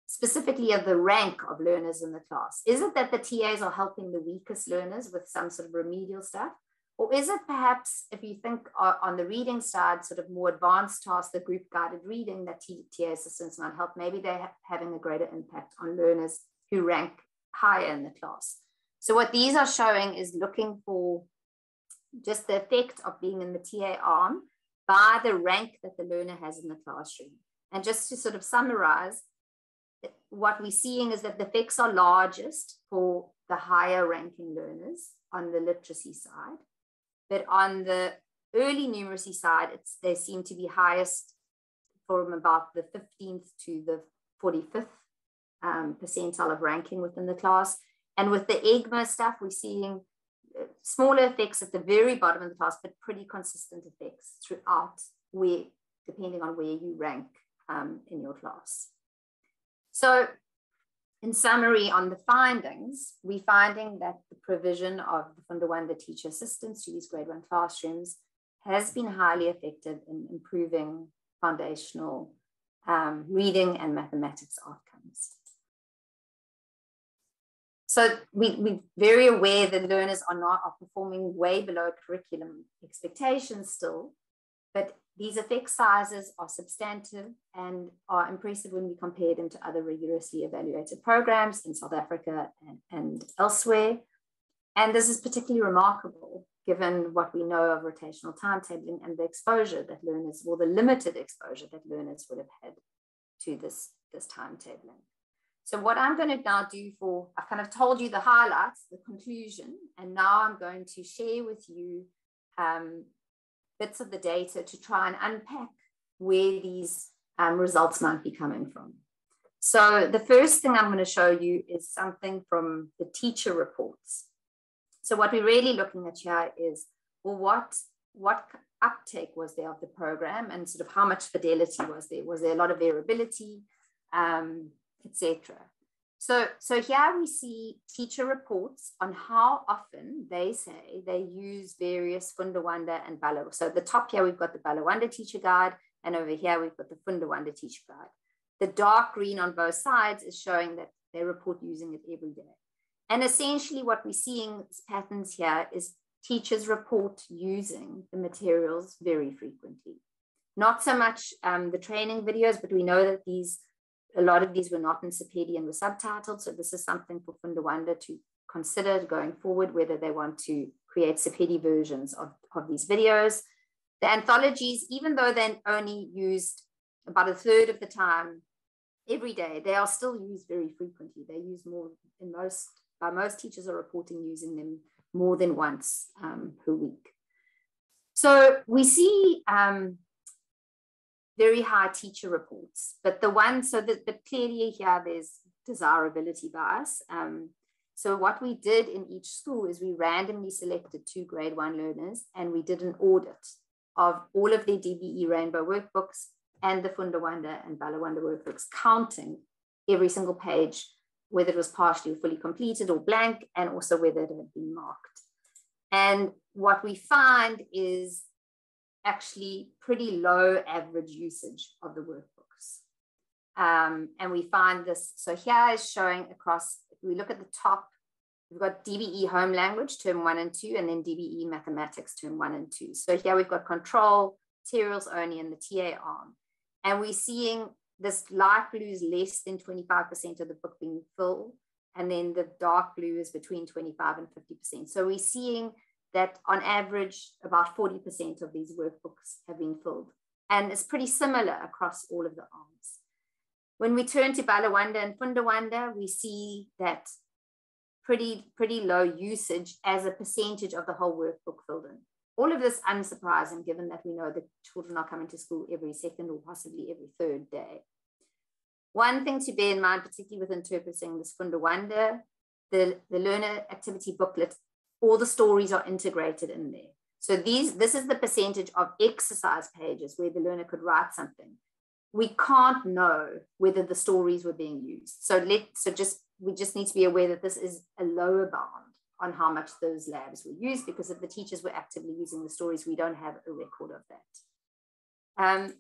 specifically of the rank of learners in the class. Is it that the TAs are helping the weakest learners with some sort of remedial stuff? Or is it perhaps, if you think uh, on the reading side, sort of more advanced tasks, the group guided reading that TA assistants might help, maybe they're having a greater impact on learners who rank higher in the class. So what these are showing is looking for just the effect of being in the TA arm by the rank that the learner has in the classroom. And just to sort of summarize, what we're seeing is that the effects are largest for the higher ranking learners on the literacy side. But on the early numeracy side, it's, they seem to be highest from about the 15th to the 45th um, percentile of ranking within the class. And with the IGMA stuff, we're seeing uh, smaller effects at the very bottom of the class, but pretty consistent effects throughout, where, depending on where you rank um, in your class. So in summary on the findings, we're finding that the provision of the Fundawande teacher assistants to these grade one classrooms has been highly effective in improving foundational um, reading and mathematics outcomes. So we, we're very aware that learners are not are performing way below curriculum expectations still, but these effect sizes are substantive and are impressive when we compare them to other rigorously evaluated programs in South Africa and, and elsewhere. And this is particularly remarkable given what we know of rotational timetabling and the exposure that learners, or the limited exposure that learners would have had to this, this timetabling. So what I'm going to now do for, I've kind of told you the highlights, the conclusion, and now I'm going to share with you um, bits of the data to try and unpack where these um, results might be coming from. So the first thing I'm going to show you is something from the teacher reports. So what we're really looking at here is, well, what, what uptake was there of the program and sort of how much fidelity was there? Was there a lot of variability? Um, etc. So, so here we see teacher reports on how often they say they use various Fundawande and Bala. So the top here, we've got the Balawande teacher guide, and over here, we've got the Fundawande teacher guide. The dark green on both sides is showing that they report using it every day. And essentially what we're seeing patterns here is teachers report using the materials very frequently. Not so much um, the training videos, but we know that these a lot of these were not in Sepedi and were subtitled. So this is something for Fundawande to consider going forward, whether they want to create Sepedi versions of, of these videos. The anthologies, even though they're only used about a third of the time every day, they are still used very frequently. They use more in most, by most teachers are reporting using them more than once um, per week. So we see um, very high teacher reports. But the one, so that but clearly here there's desirability bias. Um, So what we did in each school is we randomly selected two grade one learners and we did an audit of all of their DBE rainbow workbooks and the Funda Fundawande and Balawande workbooks, counting every single page, whether it was partially or fully completed or blank, and also whether it had been marked. And what we find is actually pretty low average usage of the workbooks. Um, and we find this, so here is showing across, if we look at the top, we've got DBE home language, term one and two, and then DBE mathematics, term one and two. So here we've got control, materials only, and the TA arm. And we're seeing this light blue is less than 25% of the book being filled. And then the dark blue is between 25 and 50%. So we're seeing that on average, about 40% of these workbooks have been filled. And it's pretty similar across all of the arms. When we turn to Balawande and Fundawande, we see that pretty, pretty low usage as a percentage of the whole workbook filled in. All of this unsurprising, given that we know that children are coming to school every second or possibly every third day. One thing to bear in mind, particularly with interpreting this Fundawande, the, the learner activity booklet all the stories are integrated in there. So these, this is the percentage of exercise pages where the learner could write something. We can't know whether the stories were being used. So let so just we just need to be aware that this is a lower bound on how much those labs were used because if the teachers were actively using the stories, we don't have a record of that. Um,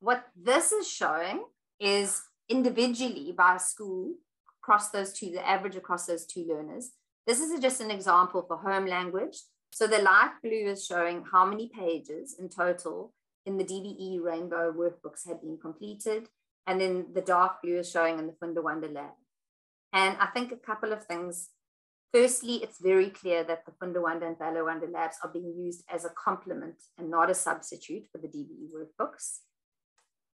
what this is showing is individually by school across those two, the average across those two learners, this is just an example for home language. So the light blue is showing how many pages in total in the DBE rainbow workbooks had been completed. And then the dark blue is showing in the Fundawande lab. And I think a couple of things. Firstly, it's very clear that the Fundawande and Balawande labs are being used as a complement and not a substitute for the DBE workbooks.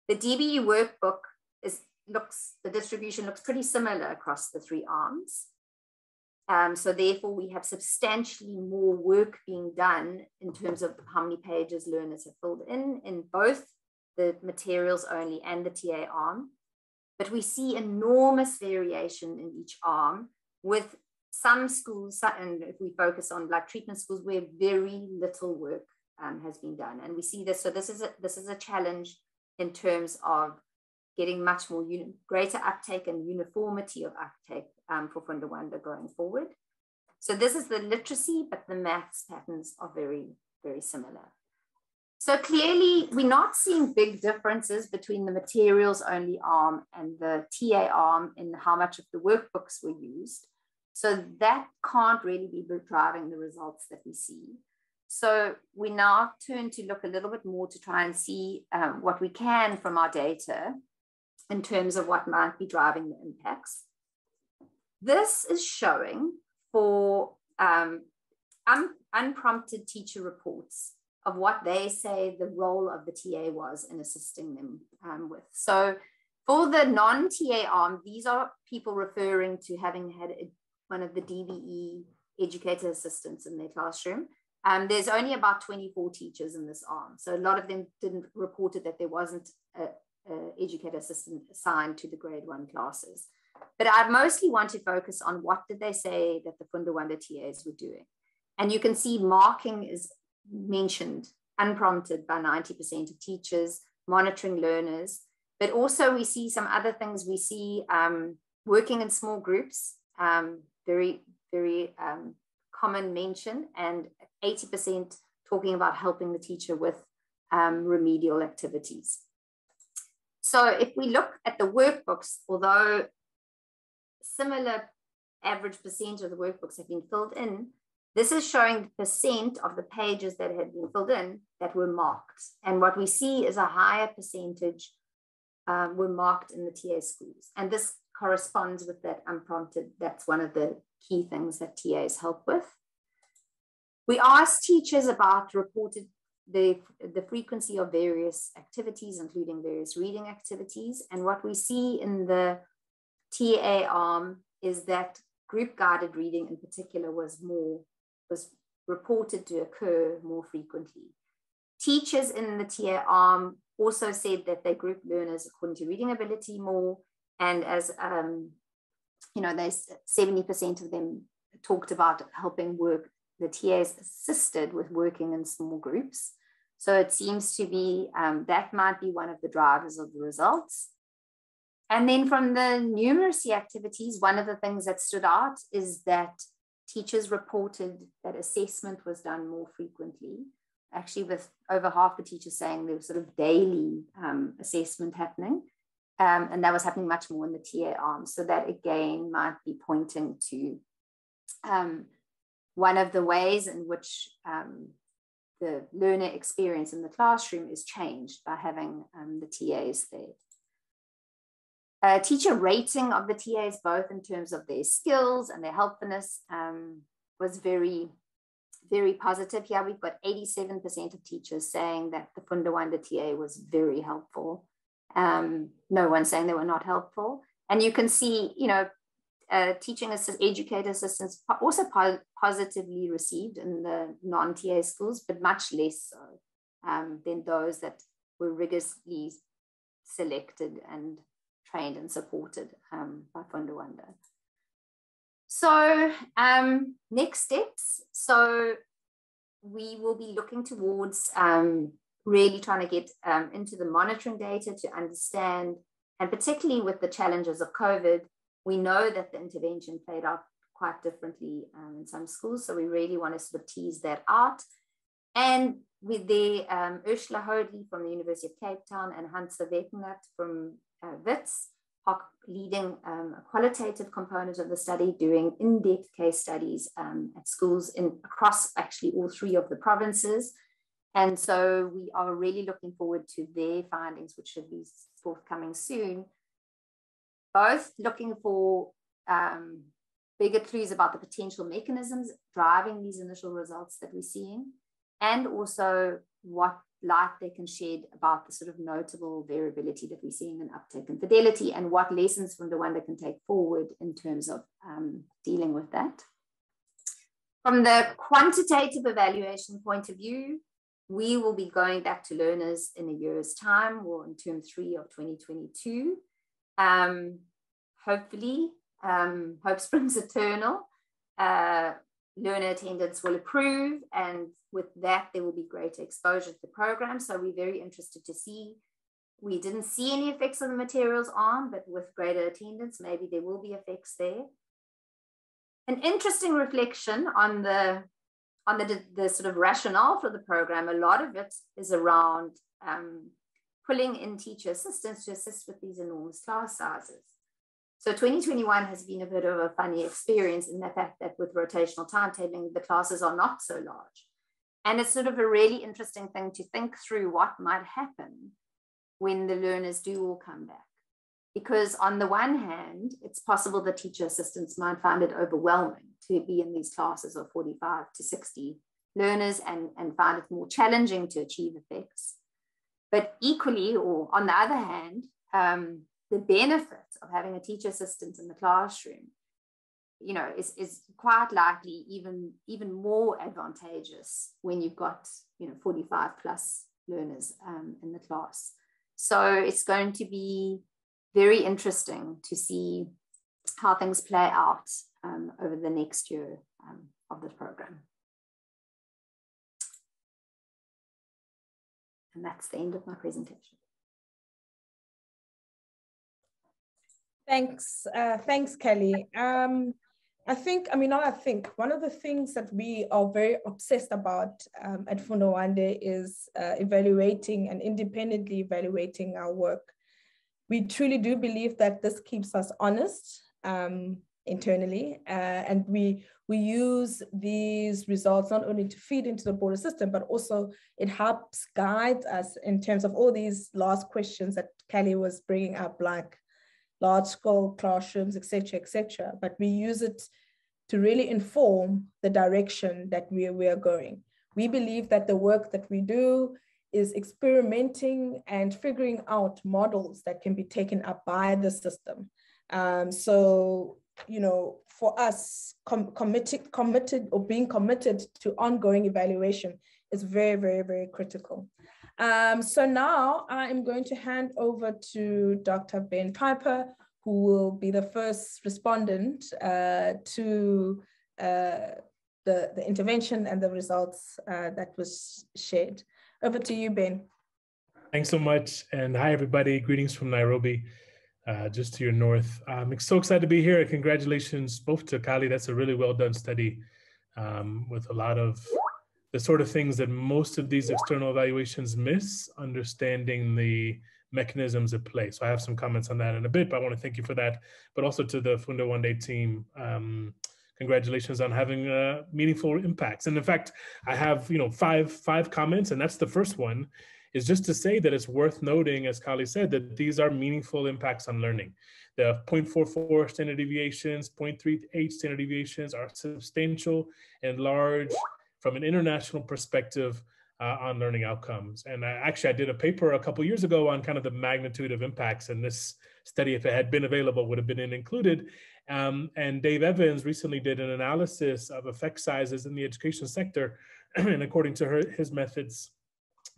The DBE workbook is looks the distribution looks pretty similar across the three arms. Um, so therefore, we have substantially more work being done in terms of how many pages learners have filled in, in both the materials only and the TA arm. But we see enormous variation in each arm with some schools, and if we focus on like treatment schools, where very little work um, has been done. And we see this, so this is a, this is a challenge in terms of getting much more greater uptake and uniformity of uptake um, for Fundawande going forward. So this is the literacy, but the maths patterns are very, very similar. So clearly, we're not seeing big differences between the materials only arm and the TA arm in how much of the workbooks were used. So that can't really be driving the results that we see. So we now turn to look a little bit more to try and see um, what we can from our data in terms of what might be driving the impacts. This is showing for um, un unprompted teacher reports of what they say the role of the TA was in assisting them um, with. So for the non-TA arm, these are people referring to having had a, one of the DBE educator assistants in their classroom. Um, there's only about 24 teachers in this arm. So a lot of them didn't reported that there wasn't a, uh, educator assistant assigned to the grade one classes. But I mostly want to focus on what did they say that the Fundawande TAs were doing. And you can see marking is mentioned unprompted by 90% of teachers, monitoring learners, but also we see some other things. We see um, working in small groups, um, very, very um, common mention, and 80% talking about helping the teacher with um, remedial activities. So if we look at the workbooks, although similar average percent of the workbooks have been filled in, this is showing the percent of the pages that had been filled in that were marked. And what we see is a higher percentage um, were marked in the TA schools. And this corresponds with that unprompted. That's one of the key things that TAs help with. We asked teachers about reported the, the frequency of various activities, including various reading activities. And what we see in the TA arm is that group guided reading in particular was more, was reported to occur more frequently. Teachers in the TA arm also said that they group learners according to reading ability more. And as um, you know, there's 70% of them talked about helping work, the TAs assisted with working in small groups. So it seems to be um, that might be one of the drivers of the results. And then from the numeracy activities, one of the things that stood out is that teachers reported that assessment was done more frequently. Actually, with over half the teachers saying there was sort of daily um, assessment happening. Um, and that was happening much more in the TA arm. So that again might be pointing to um, one of the ways in which um, the learner experience in the classroom is changed by having um, the TAs there. Uh, teacher rating of the TAs, both in terms of their skills and their helpfulness, um, was very, very positive. Yeah, we've got 87% of teachers saying that the Fundawande TA was very helpful. Um, no one saying they were not helpful. And you can see, you know, uh, teaching assist, educator assistants also po positively received in the non-TA schools, but much less so um, than those that were rigorously selected and trained and supported um, by Fundawande. So um, next steps. So we will be looking towards um, really trying to get um, into the monitoring data to understand, and particularly with the challenges of COVID, we know that the intervention played out quite differently um, in some schools. So we really want to sort of tease that out. And with the um, Ursula Hoadley from the University of Cape Town and Hamsa Venkat from uh, WITS, leading um, qualitative component of the study, doing in-depth case studies um, at schools in across actually all three of the provinces. And so we are really looking forward to their findings, which should be forthcoming soon, both looking for um, bigger clues about the potential mechanisms driving these initial results that we're seeing, and also what light they can shed about the sort of notable variability that we're seeing in uptake and fidelity, and what lessons Fundawande can take forward in terms of um, dealing with that. From the quantitative evaluation point of view, we will be going back to learners in a year's time or in term three of 2022 um, hopefully, um, hope [laughs] springs eternal. Uh, learner attendance will improve, and with that, there will be greater exposure to the program. So we're very interested to see. We didn't see any effects on the materials arm, but with greater attendance, maybe there will be effects there. An interesting reflection on the on the, the sort of rationale for the program, a lot of it is around um, pulling in teacher assistants to assist with these enormous class sizes. So 2021 has been a bit of a funny experience in the fact that with rotational timetabling, the classes are not so large. And it's sort of a really interesting thing to think through what might happen when the learners do all come back. Because on the one hand, it's possible the teacher assistants might find it overwhelming to be in these classes of 45 to 60 learners and, and find it more challenging to achieve effects. But equally, or on the other hand, um, the benefit of having a teacher assistant in the classroom, you know, is, is quite likely even, even more advantageous when you've got, you know, 45 plus learners um, in the class. So it's going to be very interesting to see how things play out um, over the next year um, of this program. And that's the end of my presentation. Thanks, uh, thanks, Cally. Um, I think, I mean, I think, one of the things that we are very obsessed about um, at Fundawande is uh, evaluating and independently evaluating our work. We truly do believe that this keeps us honest um, internally, uh, and we we use these results not only to feed into the broader system, but also it helps guide us in terms of all these last questions that Cally was bringing up, like large scale classrooms, etc., etc. But we use it to really inform the direction that we, we are going. We believe that the work that we do is experimenting and figuring out models that can be taken up by the system. Um, so, you know, for us, com committed, committed or being committed to ongoing evaluation is very, very, very critical. Um, so now I am going to hand over to Dr. Ben Piper, who will be the first respondent uh, to uh, the, the intervention and the results uh, that was shared. Over to you, Ben. Thanks so much. And hi, everybody. Greetings from Nairobi, uh, just to your north. I'm so excited to be here. Congratulations both to Cally. That's a really well done study um, with a lot of the sort of things that most of these external evaluations miss, understanding the mechanisms at play. So I have some comments on that in a bit, but I want to thank you for that. But also to the Fundawande team. Um, congratulations on having uh, meaningful impacts. And in fact, I have you know five five comments, and that's the first one, is just to say that it's worth noting, as Cally said, that these are meaningful impacts on learning. The 0.44 standard deviations, 0.38 standard deviations are substantial and large from an international perspective uh, on learning outcomes. And I, actually, I did a paper a couple years ago on kind of the magnitude of impacts, and this study, if it had been available, would have been included. Um, and Dave Evans recently did an analysis of effect sizes in the education sector. [clears throat] and according to her, his methods,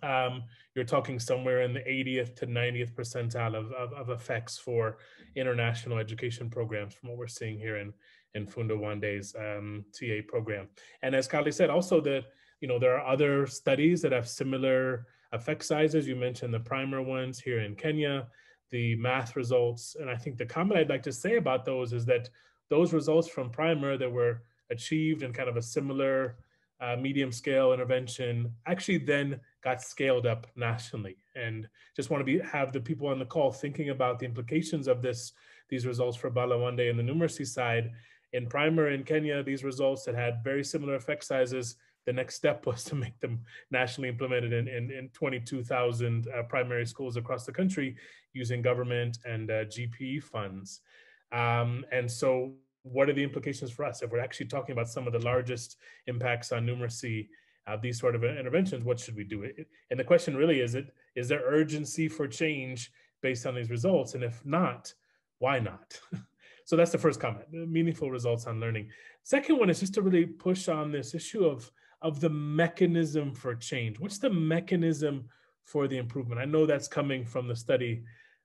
um, you're talking somewhere in the 80th to 90th percentile of, of, of, effects for international education programs from what we're seeing here in, in Funda Wande's um, TA program. And as Cally said, also that, you know, there are other studies that have similar effect sizes. You mentioned the PRIMR ones here in Kenya the math results. And I think the comment I'd like to say about those is that those results from PRIMR that were achieved in kind of a similar uh, medium scale intervention actually then got scaled up nationally. And just want to be have the people on the call thinking about the implications of this these results for Balawande and the numeracy side. In PRIMR in Kenya, these results that had very similar effect sizes the next step [laughs] was to make them nationally implemented in, in, in 22,000 uh, primary schools across the country using government and uh, GPE funds. Um, and so what are the implications for us? If we're actually talking about some of the largest impacts on numeracy, uh, these sort of interventions, what should we do? And the question really is, it, is there urgency for change based on these results? And if not, why not? [laughs] so that's the first comment, meaningful results on learning. Second one is just to really push on this issue of of the mechanism for change. What's the mechanism for the improvement? I know that's coming from the study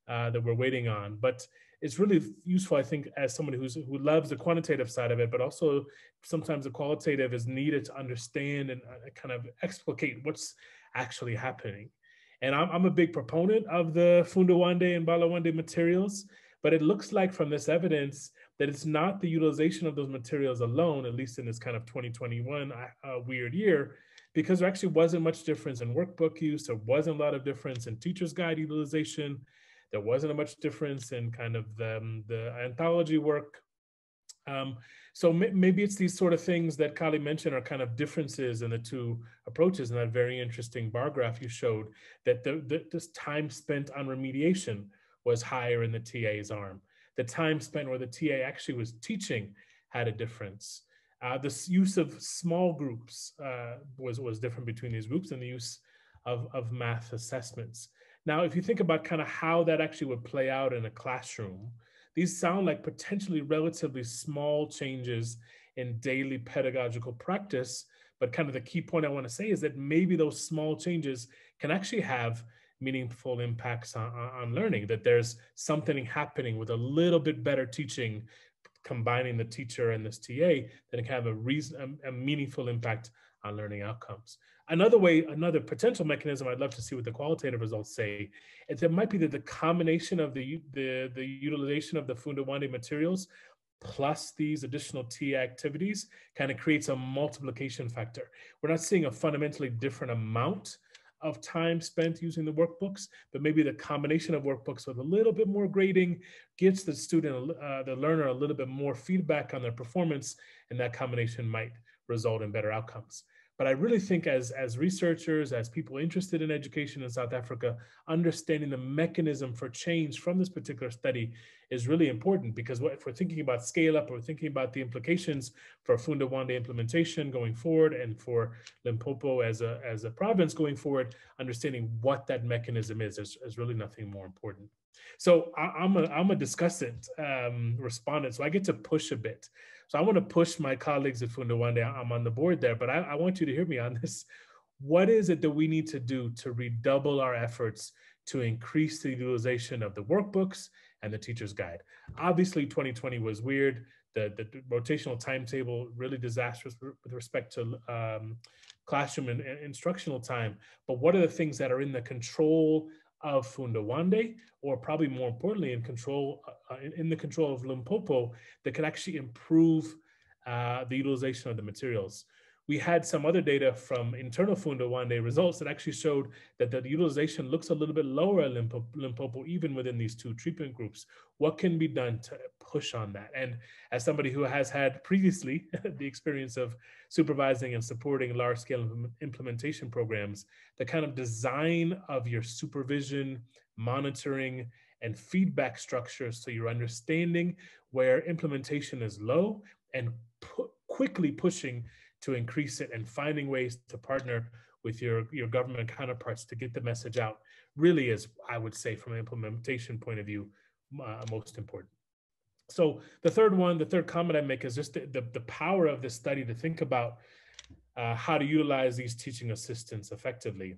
uh, that we're waiting on, but it's really useful, I think, as somebody who's who loves the quantitative side of it, but also sometimes the qualitative is needed to understand and uh, kind of explicate what's actually happening. And I'm, I'm a big proponent of the Funda Wande and Balawande materials, but it looks like from this evidence that it's not the utilization of those materials alone, at least in this kind of 2021 uh, uh, weird year, because there actually wasn't much difference in workbook use. There wasn't a lot of difference in teacher's guide utilization. There wasn't a much difference in kind of the, um, the anthology work. Um, so maybe it's these sort of things that Cally mentioned are kind of differences in the two approaches in that very interesting bar graph you showed that the, the, this time spent on remediation was higher in the TA's arm the time spent where the TA actually was teaching had a difference. Uh, the use of small groups uh, was, was different between these groups and the use of, of math assessments. Now, if you think about kind of how that actually would play out in a classroom, these sound like potentially relatively small changes in daily pedagogical practice. But kind of the key point I want to say is that maybe those small changes can actually have meaningful impacts on, on learning, that there's something happening with a little bit better teaching, combining the teacher and this TA, that can have a, reason, a, a meaningful impact on learning outcomes. Another way, another potential mechanism I'd love to see what the qualitative results say, is it might be that the combination of the, the, the utilization of the Funda Wande materials plus these additional TA activities kind of creates a multiplication factor. We're not seeing a fundamentally different amount of time spent using the workbooks, but maybe the combination of workbooks with a little bit more grading gives the student, uh, the learner, a little bit more feedback on their performance, and that combination might result in better outcomes. But I really think as, as researchers, as people interested in education in South Africa, understanding the mechanism for change from this particular study is really important because what, if we're thinking about scale up, or thinking about the implications for Funda Wande implementation going forward and for Limpopo as a, as a province going forward, understanding what that mechanism is, is, is really nothing more important. So I, am a, I'm a discussant um, respondent, so I get to push a bit. So I want to push my colleagues at Funda Wande. I'm on the board there, but I, I want you to hear me on this. What is it that we need to do to redouble our efforts to increase the utilization of the workbooks and the teacher's guide. Obviously, 2020 was weird. The, the rotational timetable really disastrous with respect to um, classroom and, and, instructional time. But what are the things that are in the control of Fundawande, or probably more importantly, in control uh, in, in, the control of Limpopo, that could actually improve uh, the utilization of the materials? We had some other data from internal Fundawande results that actually showed that the utilization looks a little bit lower in Limpopo, Limpopo, even within these two treatment groups. What can be done to push on that? And as somebody who has had previously [laughs] the experience of supervising and supporting large scale implementation programs, the kind of design of your supervision, monitoring, and feedback structures so you're understanding where implementation is low and pu quickly pushing to increase it and finding ways to partner with your, your government counterparts to get the message out really is, I would say, from an implementation point of view, uh, most important. So the third one, the third comment I make is just the, the, the power of this study to think about uh, how to utilize these teaching assistants effectively.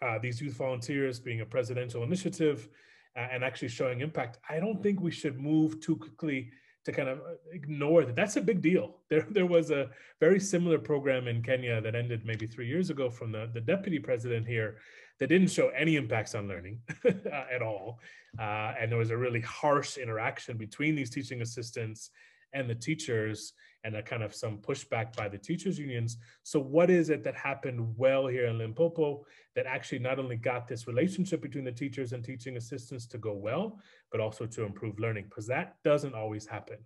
Uh, these youth volunteers being a presidential initiative uh, and actually showing impact. I don't think we should move too quickly to kind of uh, ignore that. That's a big deal. [laughs] There, there was a very similar program in Kenya that ended maybe three years ago from the, the deputy president here that didn't show any impacts on learning [laughs] at all. Uh, and there was a really harsh interaction between these teaching assistants and the teachers and a kind of some pushback by the teachers unions. So what is it that happened well here in Limpopo that actually not only got this relationship between the teachers and teaching assistants to go well, but also to improve learning? Because that doesn't always happen.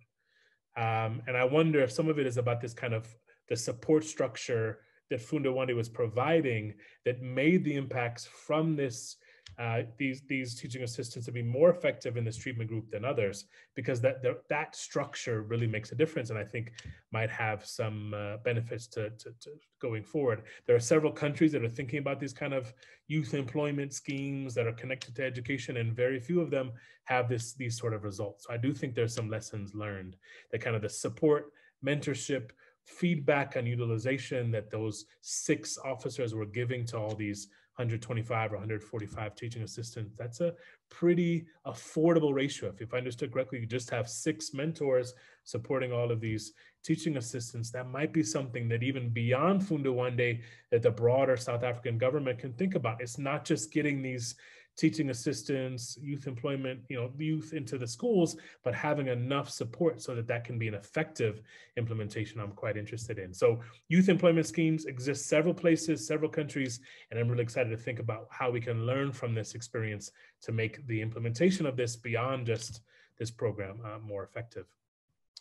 Um, and I wonder if some of it is about this kind of the support structure that Fundawande was providing that made the impacts from this uh, these these teaching assistants to be more effective in this treatment group than others because that that structure really makes a difference and I think might have some uh, benefits to, to, to, going forward. There are several countries that are thinking about these kind of youth employment schemes that are connected to education and very few of them have this these sort of results. So I do think there's some lessons learned that kind of the support, mentorship, feedback and utilization that those six officers were giving to all these 125 or 145 teaching assistants. That's a pretty affordable ratio. If I understood correctly, you just have six mentors supporting all of these teaching assistants. That might be something that even beyond Funda Wande, that the broader South African government can think about. It's not just getting these teaching assistants, youth employment, you know, youth into the schools, but having enough support so that that can be an effective implementation I'm quite interested in. So youth employment schemes exist several places, several countries, and I'm really excited to think about how we can learn from this experience to make the implementation of this beyond just this program uh, more effective.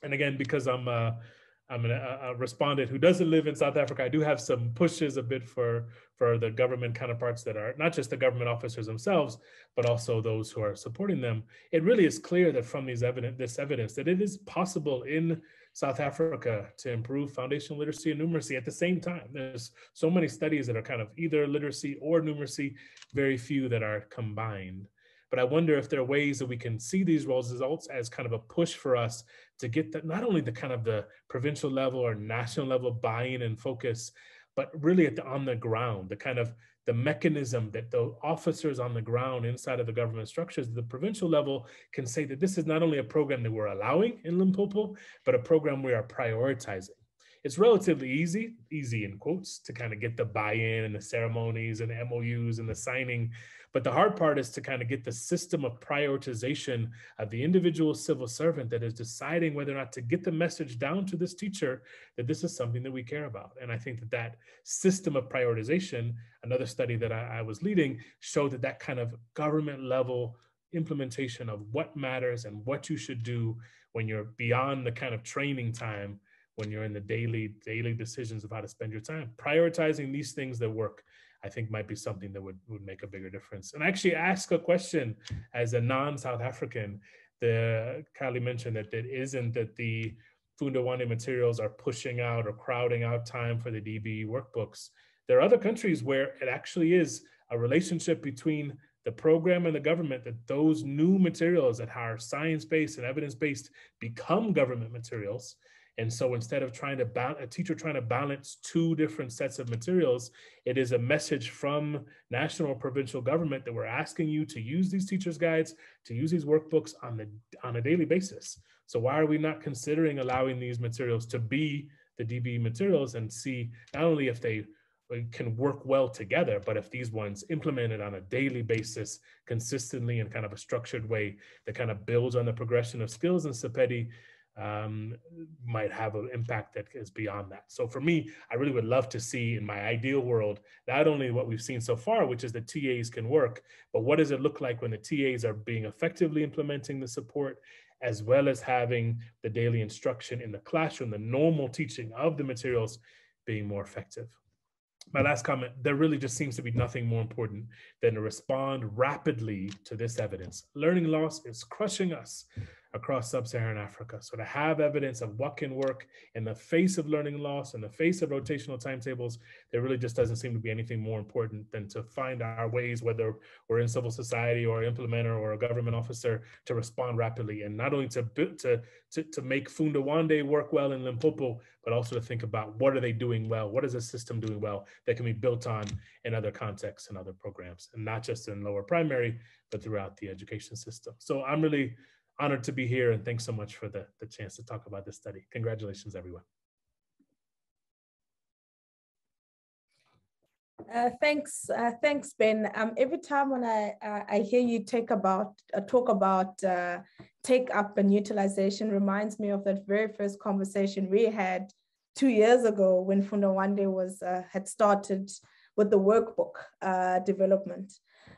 And again, because I'm uh, I'm a, a, uh, uh, respondent who doesn't live in South Africa. I do have some pushes a bit for for the government counterparts that are not just the government officers themselves, but also those who are supporting them. It really is clear that from these evidence, this evidence, that it is possible in South Africa to improve foundational literacy and numeracy at the same time. There's so many studies that are kind of either literacy or numeracy, very few that are combined. But I wonder if there are ways that we can see these results as kind of a push for us to get that not only the kind of the provincial level or national level buy-in and focus, but really at the, on the ground, the kind of the mechanism that the officers on the ground inside of the government structures, the provincial level can say that this is not only a program that we're allowing in Limpopo, but a program we are prioritizing it's relatively easy, easy in quotes, to kind of get the buy-in and the ceremonies and the MOUs and the signing. But the hard part is to kind of get the system of prioritization of the individual civil servant that is deciding whether or not to get the message down to this teacher that this is something that we care about. And I think that that system of prioritization, another study that I, I was leading, showed that that kind of government level implementation of what matters and what you should do when you're beyond the kind of training time when you're in the daily daily decisions of how to spend your time prioritizing these things that work i think might be something that would, would make a bigger difference and actually ask a question as a non-south african the uh, Cally mentioned that it isn't that the Fundawande materials are pushing out or crowding out time for the DBE workbooks. There are other countries where it actually is a relationship between the program and the government that those new materials that are science-based and evidence-based become government materials And so instead of trying to balance, a teacher trying to balance two different sets of materials, it is a message from national or provincial government that we're asking you to use these teachers' guides, to use these workbooks on the on a daily basis. So why are we not considering allowing these materials to be the DBE materials and see not only if they uh, can work well together, but if these ones implemented on a daily basis, consistently in kind of a structured way that kind of builds on the progression of skills in CPEDI, um, might have an impact that is beyond that. So for me, I really would love to see in my ideal world, not only what we've seen so far, which is the TAs can work, but what does it look like when the TAs are being effectively implementing the support, as well as having the daily instruction in the classroom, the normal teaching of the materials being more effective my last comment there really just seems to be nothing more important than to respond rapidly to this evidence. Learning loss is crushing us across sub-Saharan Africa. So to have evidence of what can work in the face of learning loss, in the face of rotational timetables, there really just doesn't seem to be anything more important than to find our ways, whether we're in civil society or implementer or a government officer, to respond rapidly and not only to to to, to make Funda Wande work well in Limpopo, but also to think about what are they doing well, what is the system doing well that can be built on in other contexts and other programs, and not just in lower primary, but throughout the education system. So I'm really honored to be here and thanks so much for the, the chance to talk about this study. Congratulations, everyone. Uh, thanks, uh, thanks, Ben. Um, every time when I uh, I hear you take about uh, talk about uh, take up and utilization, reminds me of that very first conversation we had two years ago when Funda Wande was uh, had started with the workbook development.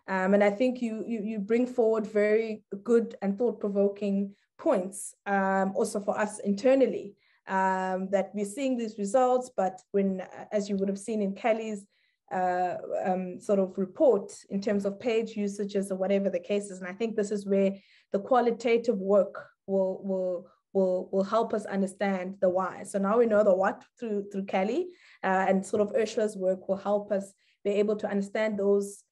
Um, and I think you, you, you bring forward very good and thought-provoking points um, also for us internally um, that we're seeing these results, but when, as you would have seen in Kelly's uh, um, sort of report in terms of page usages or whatever the case is, and I think this is where the qualitative work will, will, will, will help us understand the why. So now we know the what through, through Kelly uh, and sort of Ursula's work will help us be able to understand those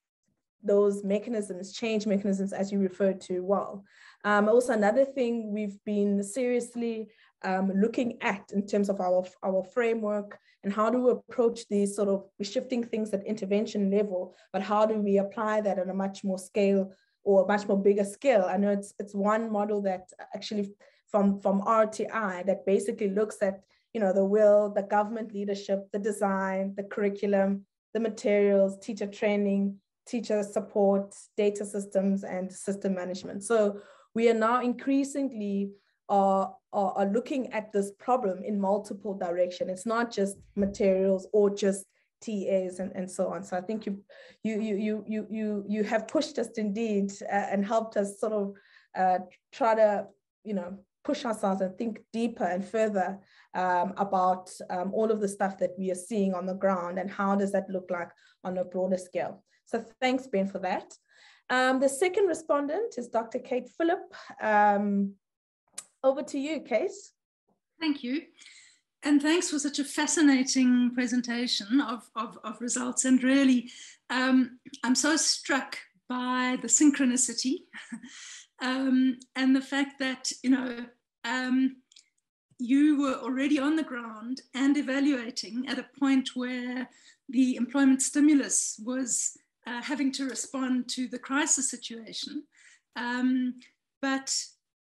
those mechanisms, change mechanisms, as you referred to well. Um, also, another thing we've been seriously um, looking at in terms of our, our framework and how do we approach these sort of, shifting things at intervention level, but how do we apply that on a much more scale or a much more bigger scale? I know it's, it's one model that actually from, from RTI that basically looks at, you know, the will, the government leadership, the design, the curriculum, the materials, teacher training, teacher support, data systems, and system management. So we are now increasingly uh, are, are looking at this problem in multiple directions. It's not just materials or just TAs and, and so on. So I think you you you you you you you have pushed us indeed uh, and helped us sort of uh, try to you know push ourselves and think deeper and further um, about um, all of the stuff that we are seeing on the ground and how does that look like on a broader scale. So thanks, Ben, for that. Um, the second respondent is Dr. Kate Philip. Um, over to you, Kate. Thank you. And thanks for such a fascinating presentation of, of, of results. And really, um, I'm so struck by the synchronicity [laughs] um, and the fact that, you know, um, you were already on the ground and evaluating at a point where the employment stimulus was uh, having to respond to the crisis situation. Um, but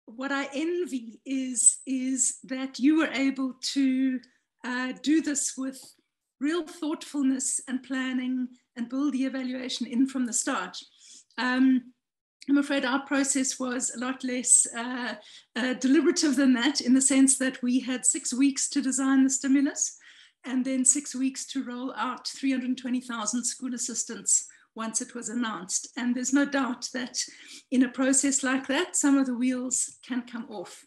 what I envy is, is that you were able to uh, do this with real thoughtfulness and planning and build the evaluation in from the start. Um, I'm afraid our process was a lot less uh, uh, deliberative than that in the sense that we had six weeks to design the stimulus and then six weeks to roll out 320,000 school assistants once it was announced. And there's no doubt that in a process like that, some of the wheels can come off.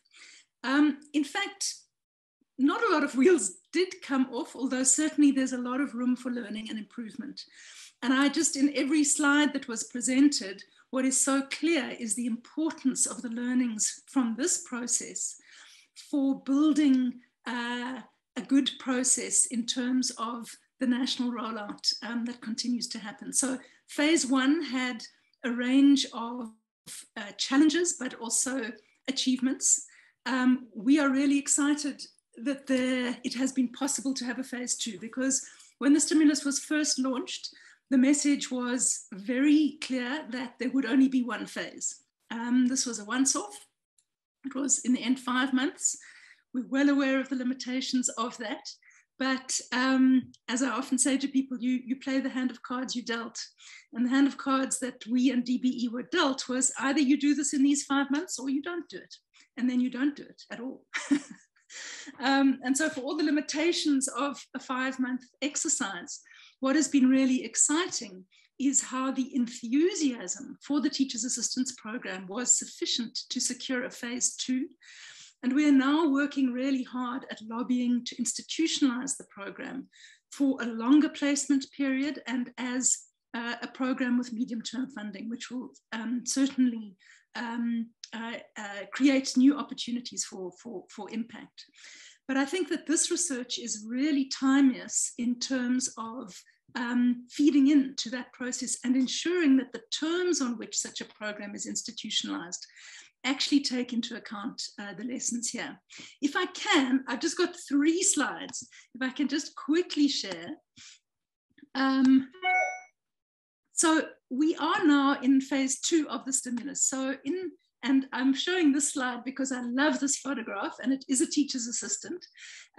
Um, in fact, not a lot of wheels did come off, although certainly there's a lot of room for learning and improvement. And I just, in every slide that was presented, what is so clear is the importance of the learnings from this process for building uh, a good process in terms of the national rollout um, that continues to happen. So phase one had a range of uh, challenges, but also achievements. Um, we are really excited that there, it has been possible to have a phase two because when the stimulus was first launched, the message was very clear that there would only be one phase. Um, this was a once off. It was in the end five months. We're well aware of the limitations of that. But um, as I often say to people, you, you play the hand of cards you dealt. And the hand of cards that we and DBE were dealt was either you do this in these five months or you don't do it. And then you don't do it at all. [laughs] um, and so, for all the limitations of a five month exercise, what has been really exciting is how the enthusiasm for the Teachers Assistance Program was sufficient to secure a phase two. And we are now working really hard at lobbying to institutionalize the program for a longer placement period and as uh, a program with medium term funding, which will um, certainly um, uh, uh, create new opportunities for, for, for impact. But I think that this research is really timeless in terms of um, feeding into that process and ensuring that the terms on which such a program is institutionalized actually take into account uh, the lessons here. If I can, I've just got three slides. If I can just quickly share. Um, so we are now in phase two of the stimulus. So in and I'm showing this slide because I love this photograph and it is a teacher's assistant.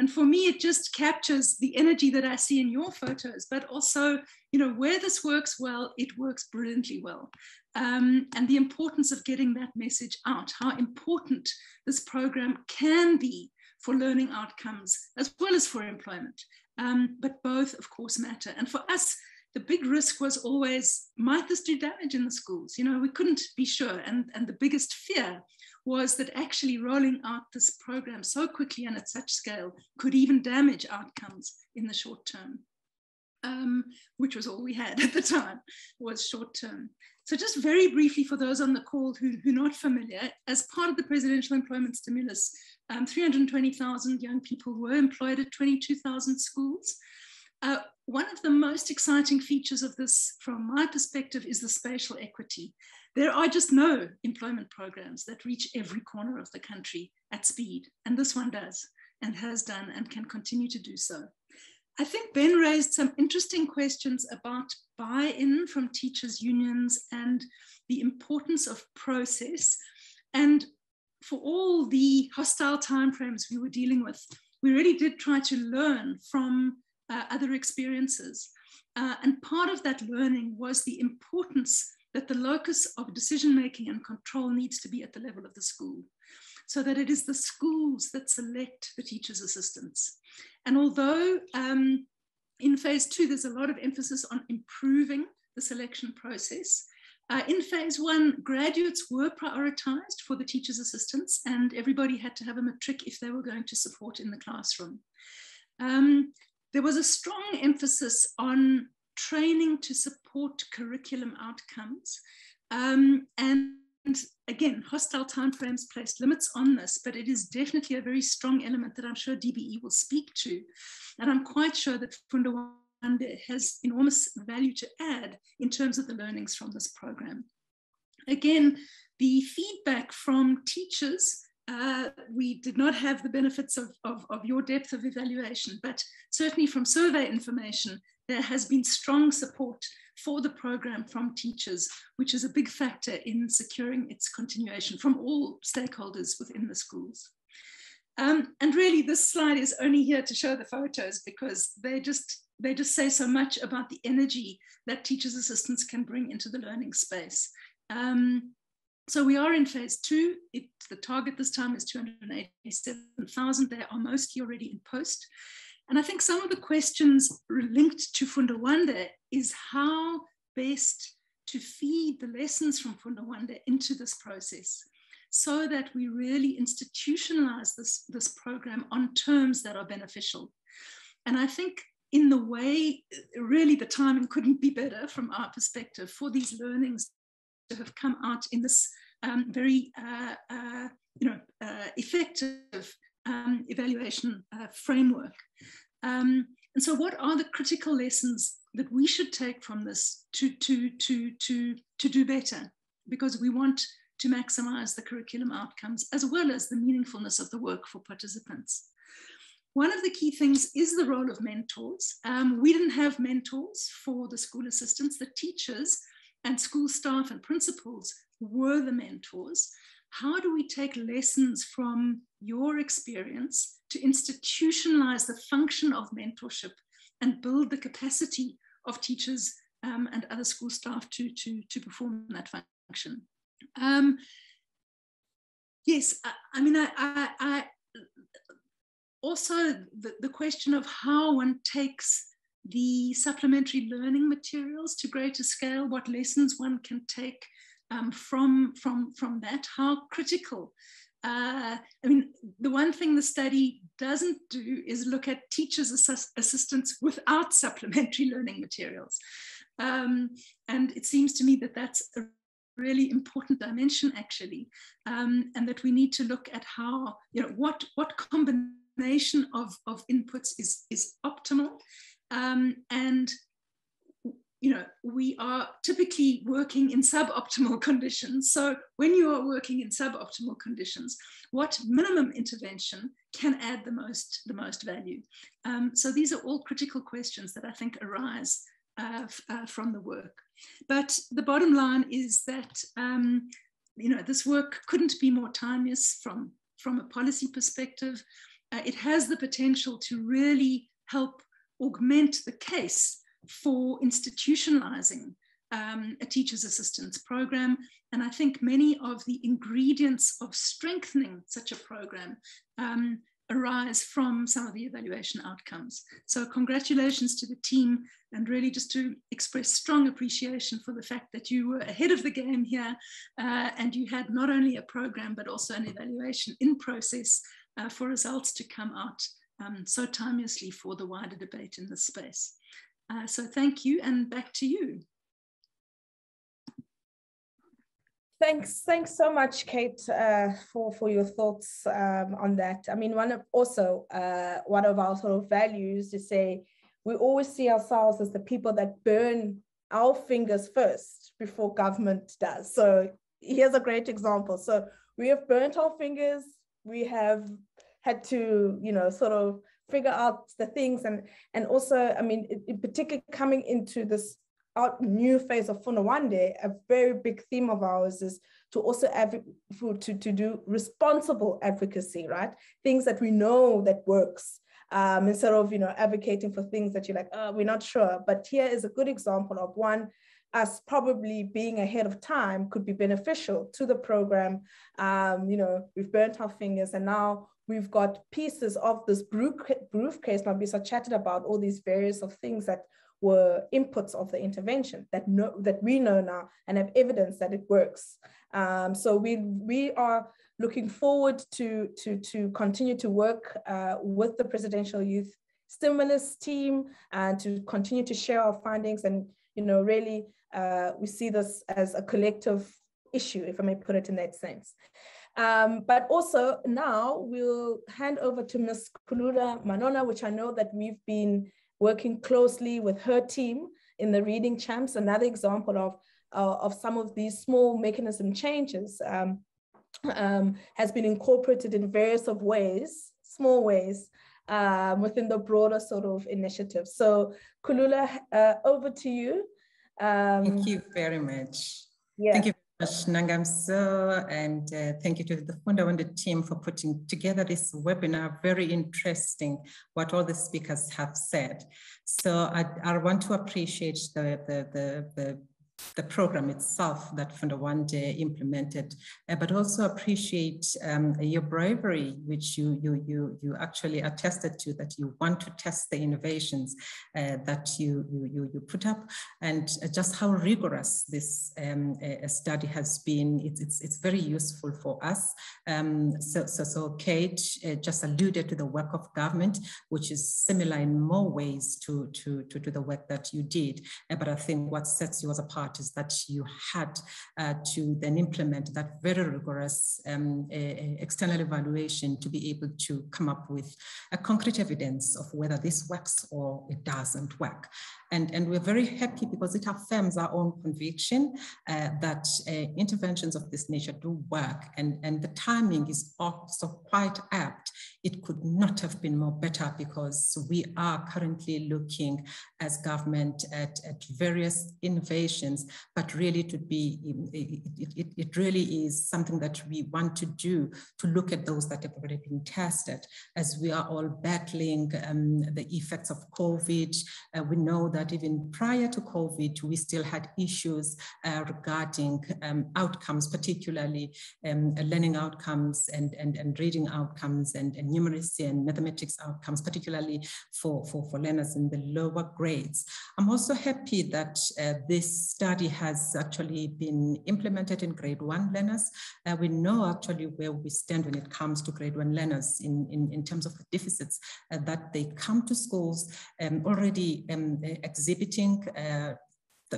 And for me, it just captures the energy that I see in your photos, but also, you know, where this works well, it works brilliantly well. Um, and the importance of getting that message out, how important this program can be for learning outcomes as well as for employment. Um, but both, of course, matter. And for us, the big risk was always might this do damage in the schools? You know we couldn't be sure. And and the biggest fear was that actually rolling out this program so quickly and at such scale could even damage outcomes in the short term um, which was all we had [laughs] at the time was short term. So just very briefly for those on the call who, who are not familiar as part of the presidential employment stimulus um, 320000 young people were employed at 22000 schools. Uh, one of the most exciting features of this, from my perspective, is the spatial equity. There are just no employment programs that reach every corner of the country at speed, and this one does and has done and can continue to do so. I think Ben raised some interesting questions about buy in from teachers' unions and the importance of process. And for all the hostile timeframes we were dealing with, we really did try to learn from uh, other experiences. Uh, and part of that learning was the importance that the locus of decision making and control needs to be at the level of the school, so that it is the schools that select the teacher's assistants. And although um, in phase two, there's a lot of emphasis on improving the selection process. Uh, in phase one, graduates were prioritized for the teacher's assistants, and everybody had to have a matric if they were going to support in the classroom. Um, there was a strong emphasis on training to support curriculum outcomes. Um, and again, hostile timeframes placed limits on this, but it is definitely a very strong element that I'm sure DBE will speak to. And I'm quite sure that Funda Wande has enormous value to add in terms of the learnings from this program. Again, the feedback from teachers uh, we did not have the benefits of, of, of, your depth of evaluation, but certainly from survey information, there has been strong support for the program from teachers, which is a big factor in securing its continuation from all stakeholders within the schools. Um, and really, this slide is only here to show the photos because they just they just say so much about the energy that teachers' assistants can bring into the learning space. Um, so we are in phase two. It, the target this time is 287,000. They are mostly already in post. And I think some of the questions linked to Fundawande is how best to feed the lessons from Fundawande into this process so that we really institutionalize this, this program on terms that are beneficial. And I think in the way, really the timing couldn't be better from our perspective for these learnings to have come out in this um, very uh, uh, you know, uh, effective um, evaluation uh, framework. Um, and so what are the critical lessons that we should take from this to, to, to, to, to do better? Because we want to maximize the curriculum outcomes as well as the meaningfulness of the work for participants. one of the key things is the role of mentors. Um, we didn't have mentors for the school assistants. The teachers and school staff and principals were the mentors. How do we take lessons from your experience to institutionalize the function of mentorship and build the capacity of teachers um, and other school staff to, to, to perform that function? Um, yes, I, I mean, I, I, I also the, the question of how one takes the supplementary learning materials to greater scale, what lessons one can take um, from, from, from that, how critical. Uh, I mean, the one thing the study doesn't do is look at teachers' assist without supplementary [laughs] learning materials. Um, and it seems to me that that's a really important dimension actually, um, and that we need to look at how, you know, what, what combination of, of inputs is, is optimal um, and you know, we are typically working in suboptimal [laughs] conditions. So when you are working in suboptimal conditions, what minimum intervention can add the most, the most value? Um, so these are all critical questions that I think arise uh, uh, from the work. But the bottom line is that, um, you know, this work couldn't be more timeless from, from a policy perspective. Uh, it has the potential to really help augment the case for institutionalizing um, a teacher's assistance program. And I think many of the ingredients of strengthening such a program um, arise from some of the evaluation outcomes. So congratulations to the team and really just to express strong appreciation for the fact that you were ahead of the game here uh, and you had not only a program but also an evaluation in process uh, for results to come out um, so timelessly for the wider debate in this space. Uh, so thank you and back to you. Thanks, thanks so much, Kate, uh, for for your thoughts um, on that. I mean, one of also uh, one of our sort of values to say we always see ourselves as the people that burn our fingers first before government does. So here's a great example. So we have burnt our fingers. We have had to, you know, sort of figure out the things and and also, I mean, in particular coming into this new phase of Fundawande, a very big theme of ours is to also to, to do responsible advocacy, right? Things that we know that works. Um, instead of you know advocating for things that you're like, oh, we're not sure. But here is a good example of one us probably being ahead of time could be beneficial to the program. Um, you know, we've burnt our fingers and now we've got pieces of this Broof case. Nwabisa chatted about all these various of things that were inputs of the intervention that know that we know now and have evidence that it works. Um, so we we are looking forward to to to continue to work uh, with the presidential youth stimulus team and to continue to share our findings and you know really uh, we see this as a collective issue if I may put it in that sense. Um, but also now we'll hand over to Ms. Khulula Manona, which I know that we've been working closely with her team in the Reading Champs, another example of, uh, of some of these small mechanism changes um, um, has been incorporated in various of ways, small ways, um, within the broader sort of initiative. So Khulula, uh, over to you. Um, Thank you very much. Yeah. Thank you Nangamso, and uh, thank you to the Fundawande team for putting together this webinar. Very interesting what all the speakers have said. So I, I want to appreciate the, the, the, the the program itself that Fundawande implemented, uh, but also appreciate um, your bravery, which you, you, you, you actually attested to, that you want to test the innovations uh, that you, you, you put up, and just how rigorous this um, study has been. It's, it's, it's very useful for us. Um, so, so, so Kate uh, just alluded to the work of government, which is similar in more ways to, to, to, to the work that you did. Uh, but I think what sets yours apart is that you had uh, to then implement that very rigorous um, external evaluation to be able to come up with a concrete evidence of whether this works or it doesn't work. And, and we're very happy because it affirms our own conviction uh, that uh, interventions of this nature do work. And, and the timing is also quite apt it could not have been more better because we are currently looking as government at, at various innovations, but really to be, it, it, it really is something that we want to do to look at those that have already been tested as we are all battling um, the effects of COVID. Uh, we know that even prior to COVID, we still had issues uh, regarding um, outcomes, particularly um, learning outcomes and, and, and reading outcomes and, and numeracy and mathematics outcomes, particularly for, for, for learners in the lower grades. I'm also happy that uh, this study has actually been implemented in grade one learners. Uh, we know actually where we stand when it comes to grade one learners in, in, in terms of the deficits uh, that they come to schools um, already um, exhibiting uh,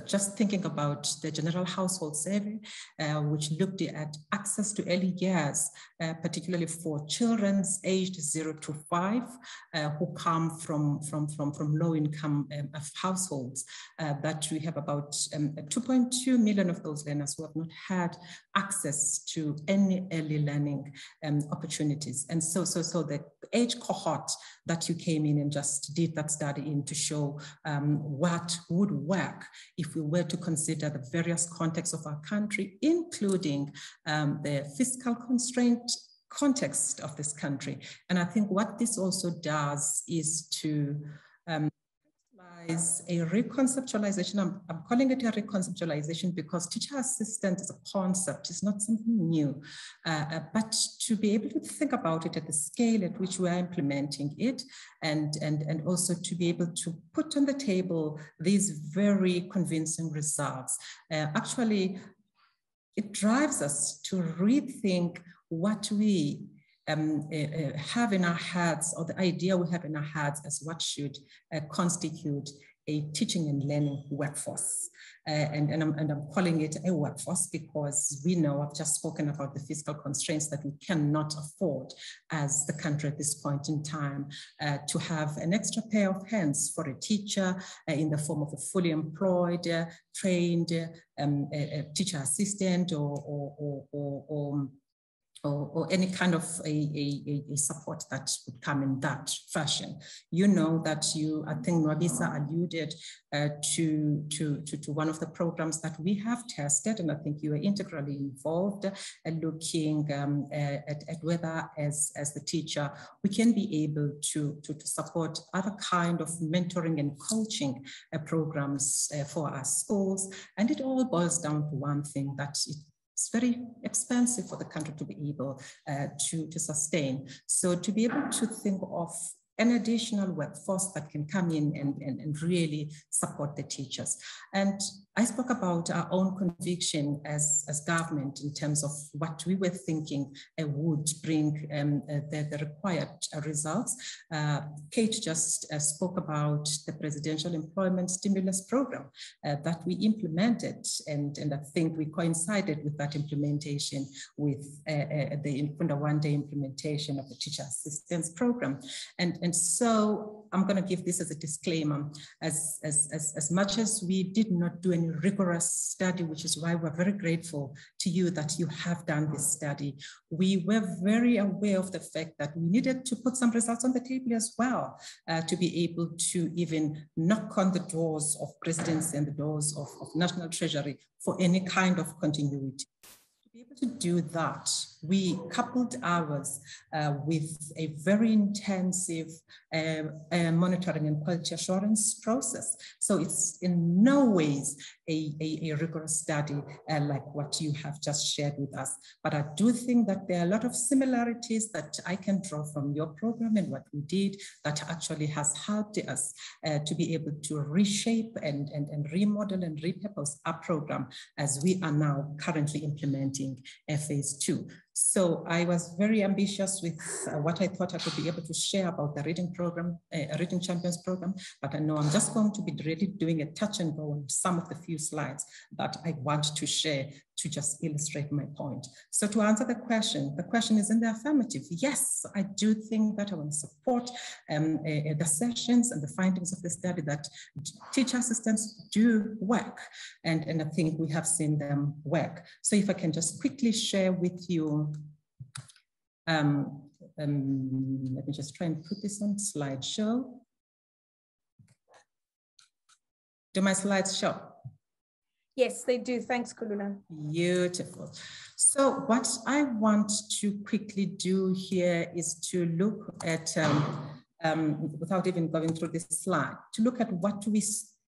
just thinking about the general household survey, uh, which looked at access to early years, uh, particularly for children aged zero to five uh, who come from, from, from, from low income um, households, uh, that we have about um, 2.2 million of those learners who have not had access to any early learning um, opportunities. And so, so, so the age cohort that you came in and just did that study in to show um, what would work if we were to consider the various contexts of our country, including um, the fiscal constraint context of this country. And I think what this also does is to um, is a reconceptualization. I'm, I'm, calling it a reconceptualization because teacher assistant is a concept, it's not something new. Uh, uh, but to be able to think about it at the scale at which we are implementing it, and, and, and also to be able to put on the table these very convincing results. Uh, actually, it drives us to rethink what we um, uh, have in our heads, or the idea we have in our heads as what should uh, constitute a teaching and learning workforce. Uh, and, and, I'm, and I'm calling it a workforce because we know I've just spoken about the fiscal constraints that we cannot afford as the country at this point in time uh, to have an extra pair of hands for a teacher uh, in the form of a fully employed, uh, trained um, a, a teacher assistant or, or, or, or, or or, or, any kind of a, a, a, support that would come in that fashion. You know that you, I think Nwabisa alluded uh, to, to, to, to, one of the programs that we have tested, and I think you are integrally involved uh, looking um, at, at, whether as, as the teacher, we can be able to, to, to support other kind of mentoring and coaching uh, programs uh, for our schools. And it all boils down to one thing that it it's very expensive for the country to be able uh, to, to sustain. So to be able to think of an additional workforce that can come in and, and, and really support the teachers. And I spoke about our own conviction as, as government in terms of what we were thinking uh, would bring um, uh, the, the, required uh, results. Uh, Kate just uh, spoke about the presidential employment stimulus program uh, that we implemented, and, and I think we coincided with that implementation with the Mfunda One Day implementation of the teacher assistance program. And, and so I'm going to give this as a disclaimer. As, as, as, as much as we did not do any rigorous study, which is why we're very grateful to you that you have done this study, we were very aware of the fact that we needed to put some results on the table as well uh, to be able to even knock on the doors of presidency and the doors of, of National Treasury for any kind of continuity To be able to do that, we coupled ours uh, with a very intensive uh, uh, monitoring and quality assurance process. So it's in no ways a, a, a rigorous study uh, like what you have just shared with us. But I do think that there are a lot of similarities that I can draw from your program and what we did that actually has helped us uh, to be able to reshape and, and, and remodel and repurpose our program as we are now currently implementing phase two. So I was very ambitious with uh, what I thought I could be able to share about the reading program, uh, reading champions program, but I know I'm just going to be really doing a touch and go on some of the few slides that I want to share to just illustrate my point. So to answer the question, the question is in the affirmative. Yes, I do think that I want to support um, uh, the sessions and the findings of the study that teacher assistants do work. And, and I think we have seen them work. So if I can just quickly share with you um, um, let me just try and put this on slideshow. Do my slides show? Yes, they do. Thanks, Khulula. Beautiful. So what I want to quickly do here is to look at, um, um, without even going through this slide, to look at what we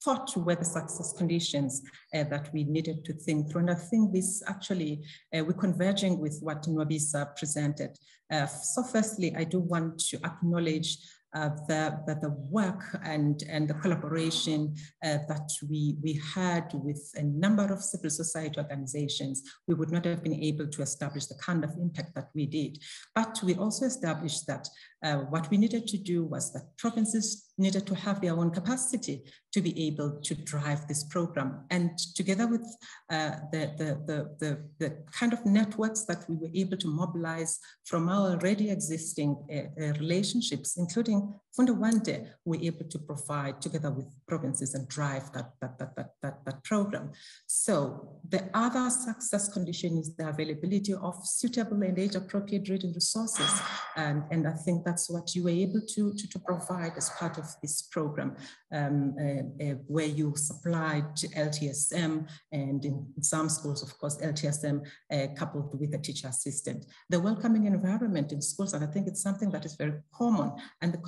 thought were the success conditions uh, that we needed to think through. And I think this actually, uh, we're converging with what Nwabisa presented. Uh, so firstly, I do want to acknowledge uh, the, the, the, work and, and the collaboration uh, that we, we had with a number of civil society organizations, we would not have been able to establish the kind of impact that we did. But we also established that uh, what we needed to do was that provinces needed to have their own capacity to be able to drive this program. And together with uh, the, the, the, the, kind of networks that we were able to mobilize from our already existing uh, uh relationships, including Funda Wande, we were able to provide together with provinces and drive that, that, that, that, that, that program. So the other success condition is the availability of suitable and age appropriate reading resources. And, and I think that's what you were able to, to, to provide as part of this program, um, uh, uh, where you supplied LTSM and in some schools, of course, LTSM uh, coupled with a teacher assistant. The welcoming environment in schools, and I think it's something that is very common and the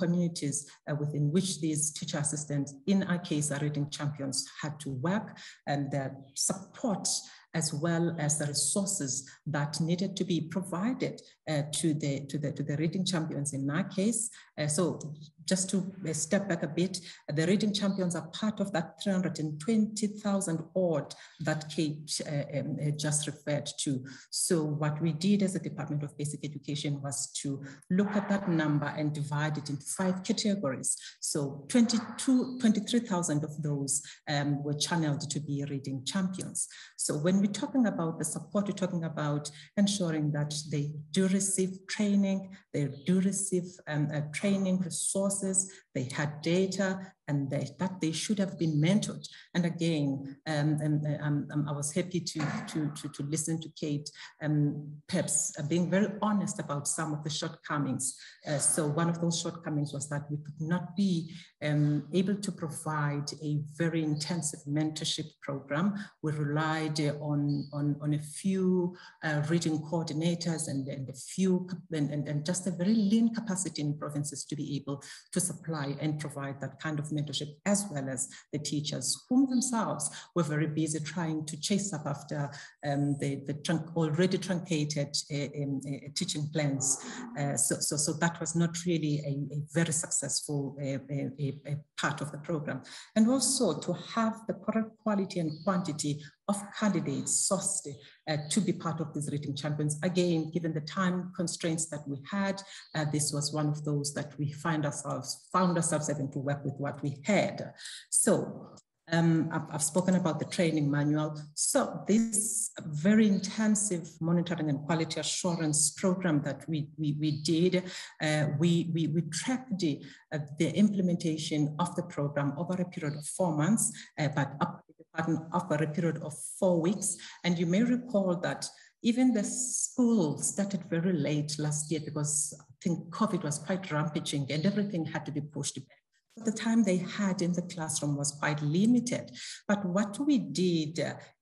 uh, within which these teacher assistants, in our case, are reading champions, had to work and the support as well as the resources that needed to be provided uh, to, the, to, the, to the reading champions in our case. Uh, so just to uh, step back a bit, the reading champions are part of that 320,000 odd that Kate uh, um, uh, just referred to. So what we did as a Department of Basic Education was to look at that number and divide it into five categories. So 22, 23,000 of those um, were channeled to be reading champions. So when we're talking about the support, we're talking about ensuring that they do receive training, they do receive um, training resources, they had data, and they, that they should have been mentored. And again, um, and, um, um, I was happy to, to, to, to listen to Kate, um, perhaps uh, being very honest about some of the shortcomings. Uh, so one of those shortcomings was that we could not be um, able to provide a very intensive mentorship program. We relied on, on, on a few uh, reading coordinators and, and a few, and, and, and just a very lean capacity in provinces to be able to supply and provide that kind of mentorship, as well as the teachers, whom themselves were very busy trying to chase up after um, the, the trunk, already truncated uh, um, uh, teaching plans. Uh, so, so, so that was not really a, a very successful uh, a, a part of the program. And also to have the correct quality and quantity of candidates sourced uh, to be part of these reading champions. Again, given the time constraints that we had, uh, this was one of those that we find ourselves, found ourselves having to work with what we had. So um, I've, I've, spoken about the training manual. So this very intensive monitoring and quality assurance program that we, we, we did, uh, we, we, we tracked the, uh, the implementation of the program over a period of four months, uh, but up over a period of four weeks. And you may recall that even the school started very late last year because I think COVID was quite rampaging and everything had to be pushed back the time they had in the classroom was quite limited. But what we did,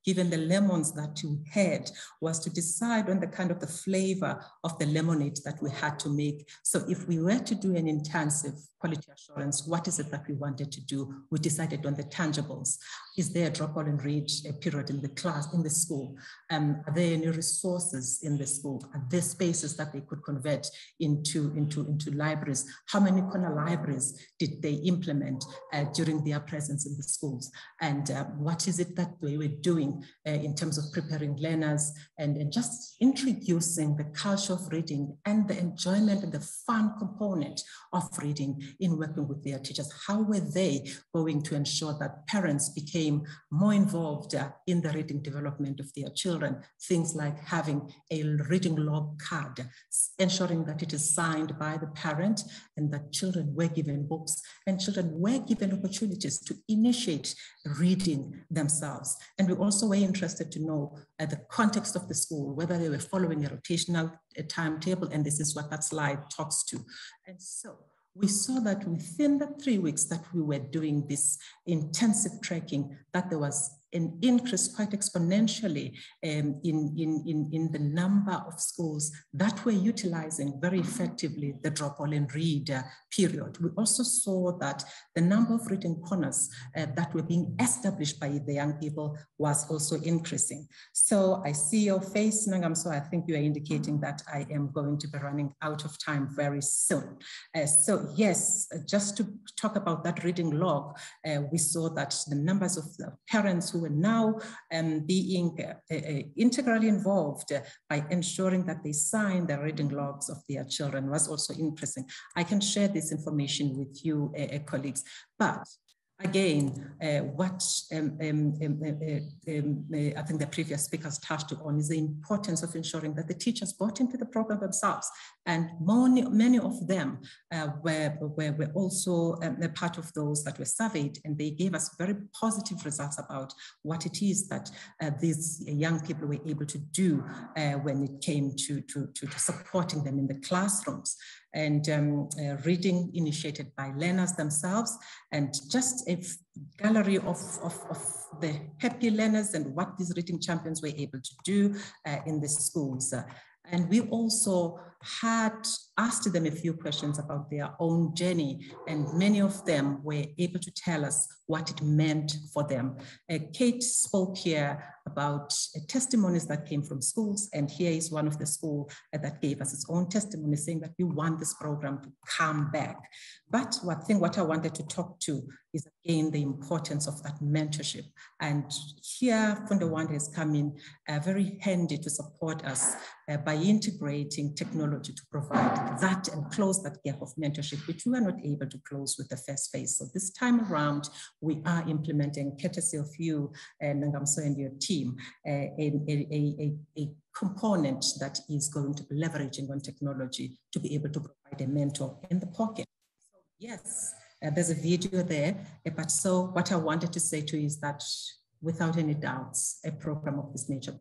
given the lemons that you had, was to decide on the kind of the flavor of the lemonade that we had to make. So if we were to do an intensive quality assurance, what is it that we wanted to do? We decided on the tangibles. Is there a drop all and read period in the class, in the school? Um, are there any resources in the school? Are there spaces that they could convert into, into, into libraries? How many corner libraries did they implement uh, during their presence in the schools? And uh, what is it that they were doing uh, in terms of preparing learners and, and just introducing the culture of reading and the enjoyment and the fun component of reading in working with their teachers? How were they going to ensure that parents became more involved uh, in the reading development of their children? Things like having a reading log card, ensuring that it is signed by the parent and that children were given books and children were given opportunities to initiate reading themselves. And we also also were interested to know uh, the context of the school, whether they were following a rotational uh, timetable, and this is what that slide talks to. And so we saw that within the three weeks that we were doing this intensive tracking, that there was an increase quite exponentially um, in, in, in, in the number of schools that were utilizing very effectively the drop all and read uh, period. We also saw that the number of reading corners uh, that were being established by the young people was also increasing. So I see your face, Nangam, so I think you are indicating that I am going to be running out of time very soon. Uh, so yes, just to talk about that reading log, uh, we saw that the numbers of the parents who were now um, being uh, uh, integrally involved by ensuring that they sign the reading logs of their children was also increasing. I can share this information with you, uh, uh, colleagues, but Again, uh, what um, um, um, uh, um, uh, I think the previous speakers touched on is the importance of ensuring that the teachers bought into the program themselves. And many, many of them uh, were, were, were, also um, a part of those that were surveyed, and they gave us very positive results about what it is that uh, these young people were able to do uh, when it came to, to, to, to supporting them in the classrooms and um, uh, reading initiated by learners themselves, and just a gallery of, of, of, the happy learners and what these reading champions were able to do uh, in the schools. And we also had asked them a few questions about their own journey, and many of them were able to tell us what it meant for them. Uh, Kate spoke here about uh, testimonies that came from schools, and here is one of the schools uh, that gave us its own testimony saying that we want this program to come back. But one thing what I wanted to talk to is again the importance of that mentorship. And here Fundawande has come in uh, very handy to support us uh, by integrating technology to provide that and close that gap of mentorship, which we were not able to close with the first phase. So this time around, we are implementing, courtesy of you, uh, Nangamso and your team, uh, a, a, a, a component that is going to be leveraging on technology to be able to provide a mentor in the pocket. So yes, uh, there's a video there, uh, but so what I wanted to say to you is that without any doubts, a program of this nature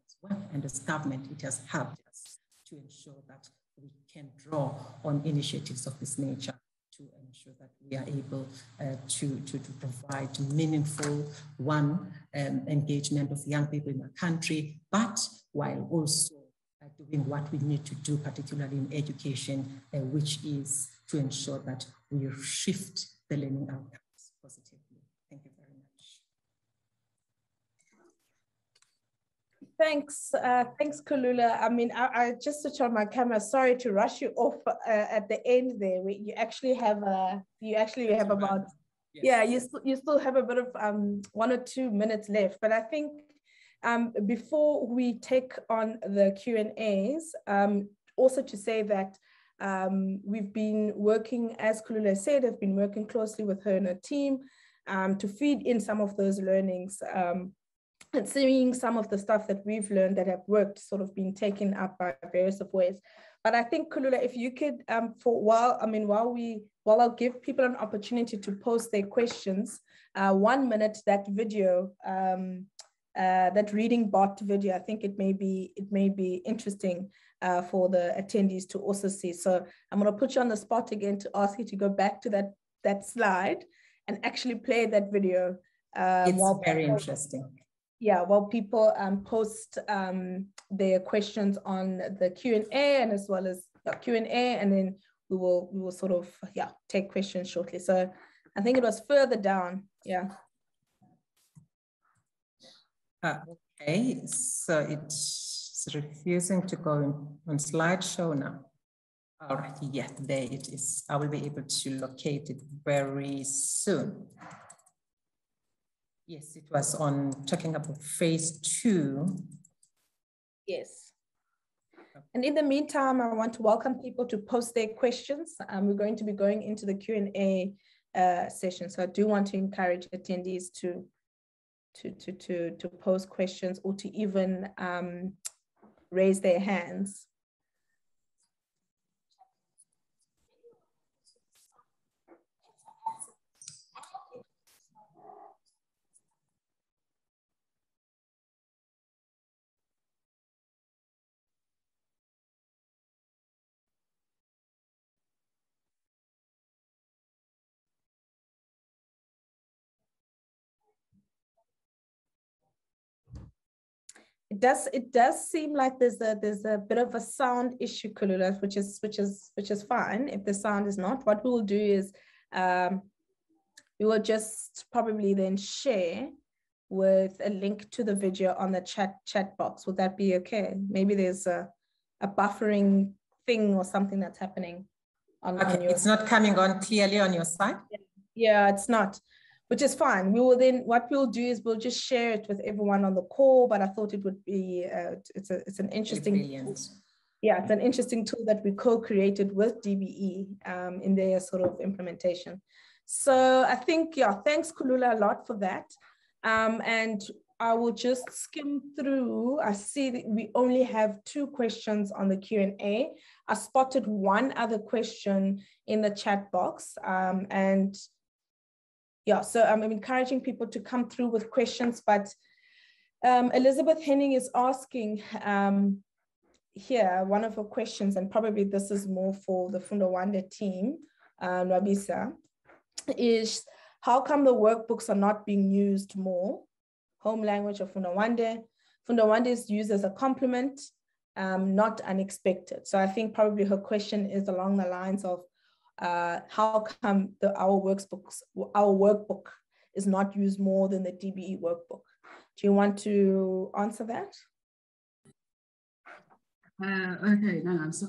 and as government, it has helped us to ensure that we can draw on initiatives of this nature to ensure that we are able uh, to, to, to, provide meaningful, one, um, engagement of young people in the country, but while also uh, doing what we need to do, particularly in education, uh, which is to ensure that we shift the learning outcomes positively. Thank you very much. Thanks, uh, thanks, Khulula. I mean, I, I, just switched on my camera. Sorry to rush you off uh, at the end there. We, you actually have a, you actually have about, yes. yeah, you still you still have a bit of um one or two minutes left. But I think um before we take on the Q and A's, um also to say that um, we've been working, as Khulula said, have been working closely with her and her team um, to feed in some of those learnings um, and seeing some of the stuff that we've learned that have worked sort of being taken up by various of ways. But I think Khulula, if you could, um, for while I mean, while we while I'll give people an opportunity to post their questions, uh, one minute that video, um, uh, that reading bot video, I think it may be it may be interesting uh, for the attendees to also see. So I'm going to put you on the spot again to ask you to go back to that that slide and actually play that video. Uh, it's very interesting. Yeah, while people um, post um, their questions on the Q and A and as well as the Q and A, and then we will we will sort of yeah take questions shortly. So I think it was further down. Yeah. Uh, okay, so it's refusing to go in, on slideshow now. All right, yeah, there it is. I will be able to locate it very soon. Yes, it was on talking about phase two. Yes. And in the meantime, I want to welcome people to post their questions. Um, we're going to be going into the Q&A uh, session. So I do want to encourage attendees to, to, to, to, to pose questions or to even um, raise their hands. It does it does seem like there's a there's a bit of a sound issue, Khulula, which is which is which is fine. If the sound is not, what we will do is um, we will just probably then share with a link to the video on the chat chat box. Would that be okay? Maybe there's a, a buffering thing or something that's happening on, okay, on your it's not coming on clearly on your side. Yeah, it's not, which is fine. We will then what we'll do is we'll just share it with everyone on the call. But I thought it would be uh, it's a it's an interesting yeah, it's an interesting tool that we co-created with DBE um, in their sort of implementation. So I think, yeah, thanks Khulula a lot for that. Um, and I will just skim through. I see that we only have two questions on the Q&A. I spotted one other question in the chat box. Um, and yeah, so I'm encouraging people to come through with questions, but um, Elizabeth Henning is asking um, here, one of her questions, and probably this is more for the Funda Wande team, uh, Nwabisa, is how come the workbooks are not being used more? Home language of Funda Wande. Fundawande is used as a complement, um, not unexpected. So I think probably her question is along the lines of uh, how come the, our workbooks, our workbook is not used more than the DBE workbook? Do you want to answer that? Uh, okay, no, no. So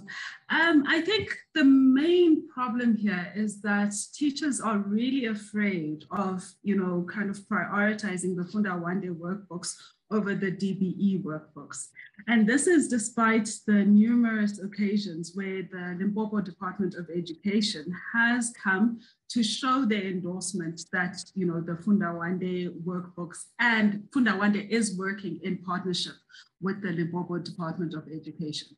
um, I think the main problem here is that teachers are really afraid of, you know, kind of prioritizing the Funda Wande workbooks over the DBE workbooks. And this is despite the numerous occasions where the Limpopo Department of Education has come to show their endorsement that you know the Funda Wande workbooks and Funda Wande is working in partnership with the Limpopo Department of Education.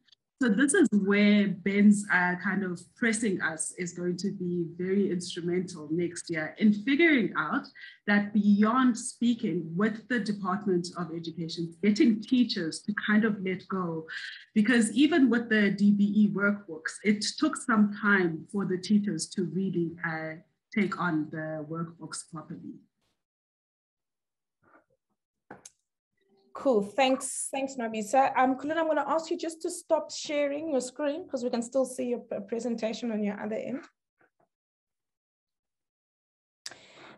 So this is where Ben's uh, kind of pressing us is going to be very instrumental next year in figuring out that beyond speaking with the Department of Education, getting teachers to kind of let go, because even with the DBE workbooks, it took some time for the teachers to really uh, take on the workbooks properly. Cool. Thanks. Thanks, Nwabisa. Um, Kulina, I'm going to ask you just to stop sharing your screen because we can still see your presentation on your other end.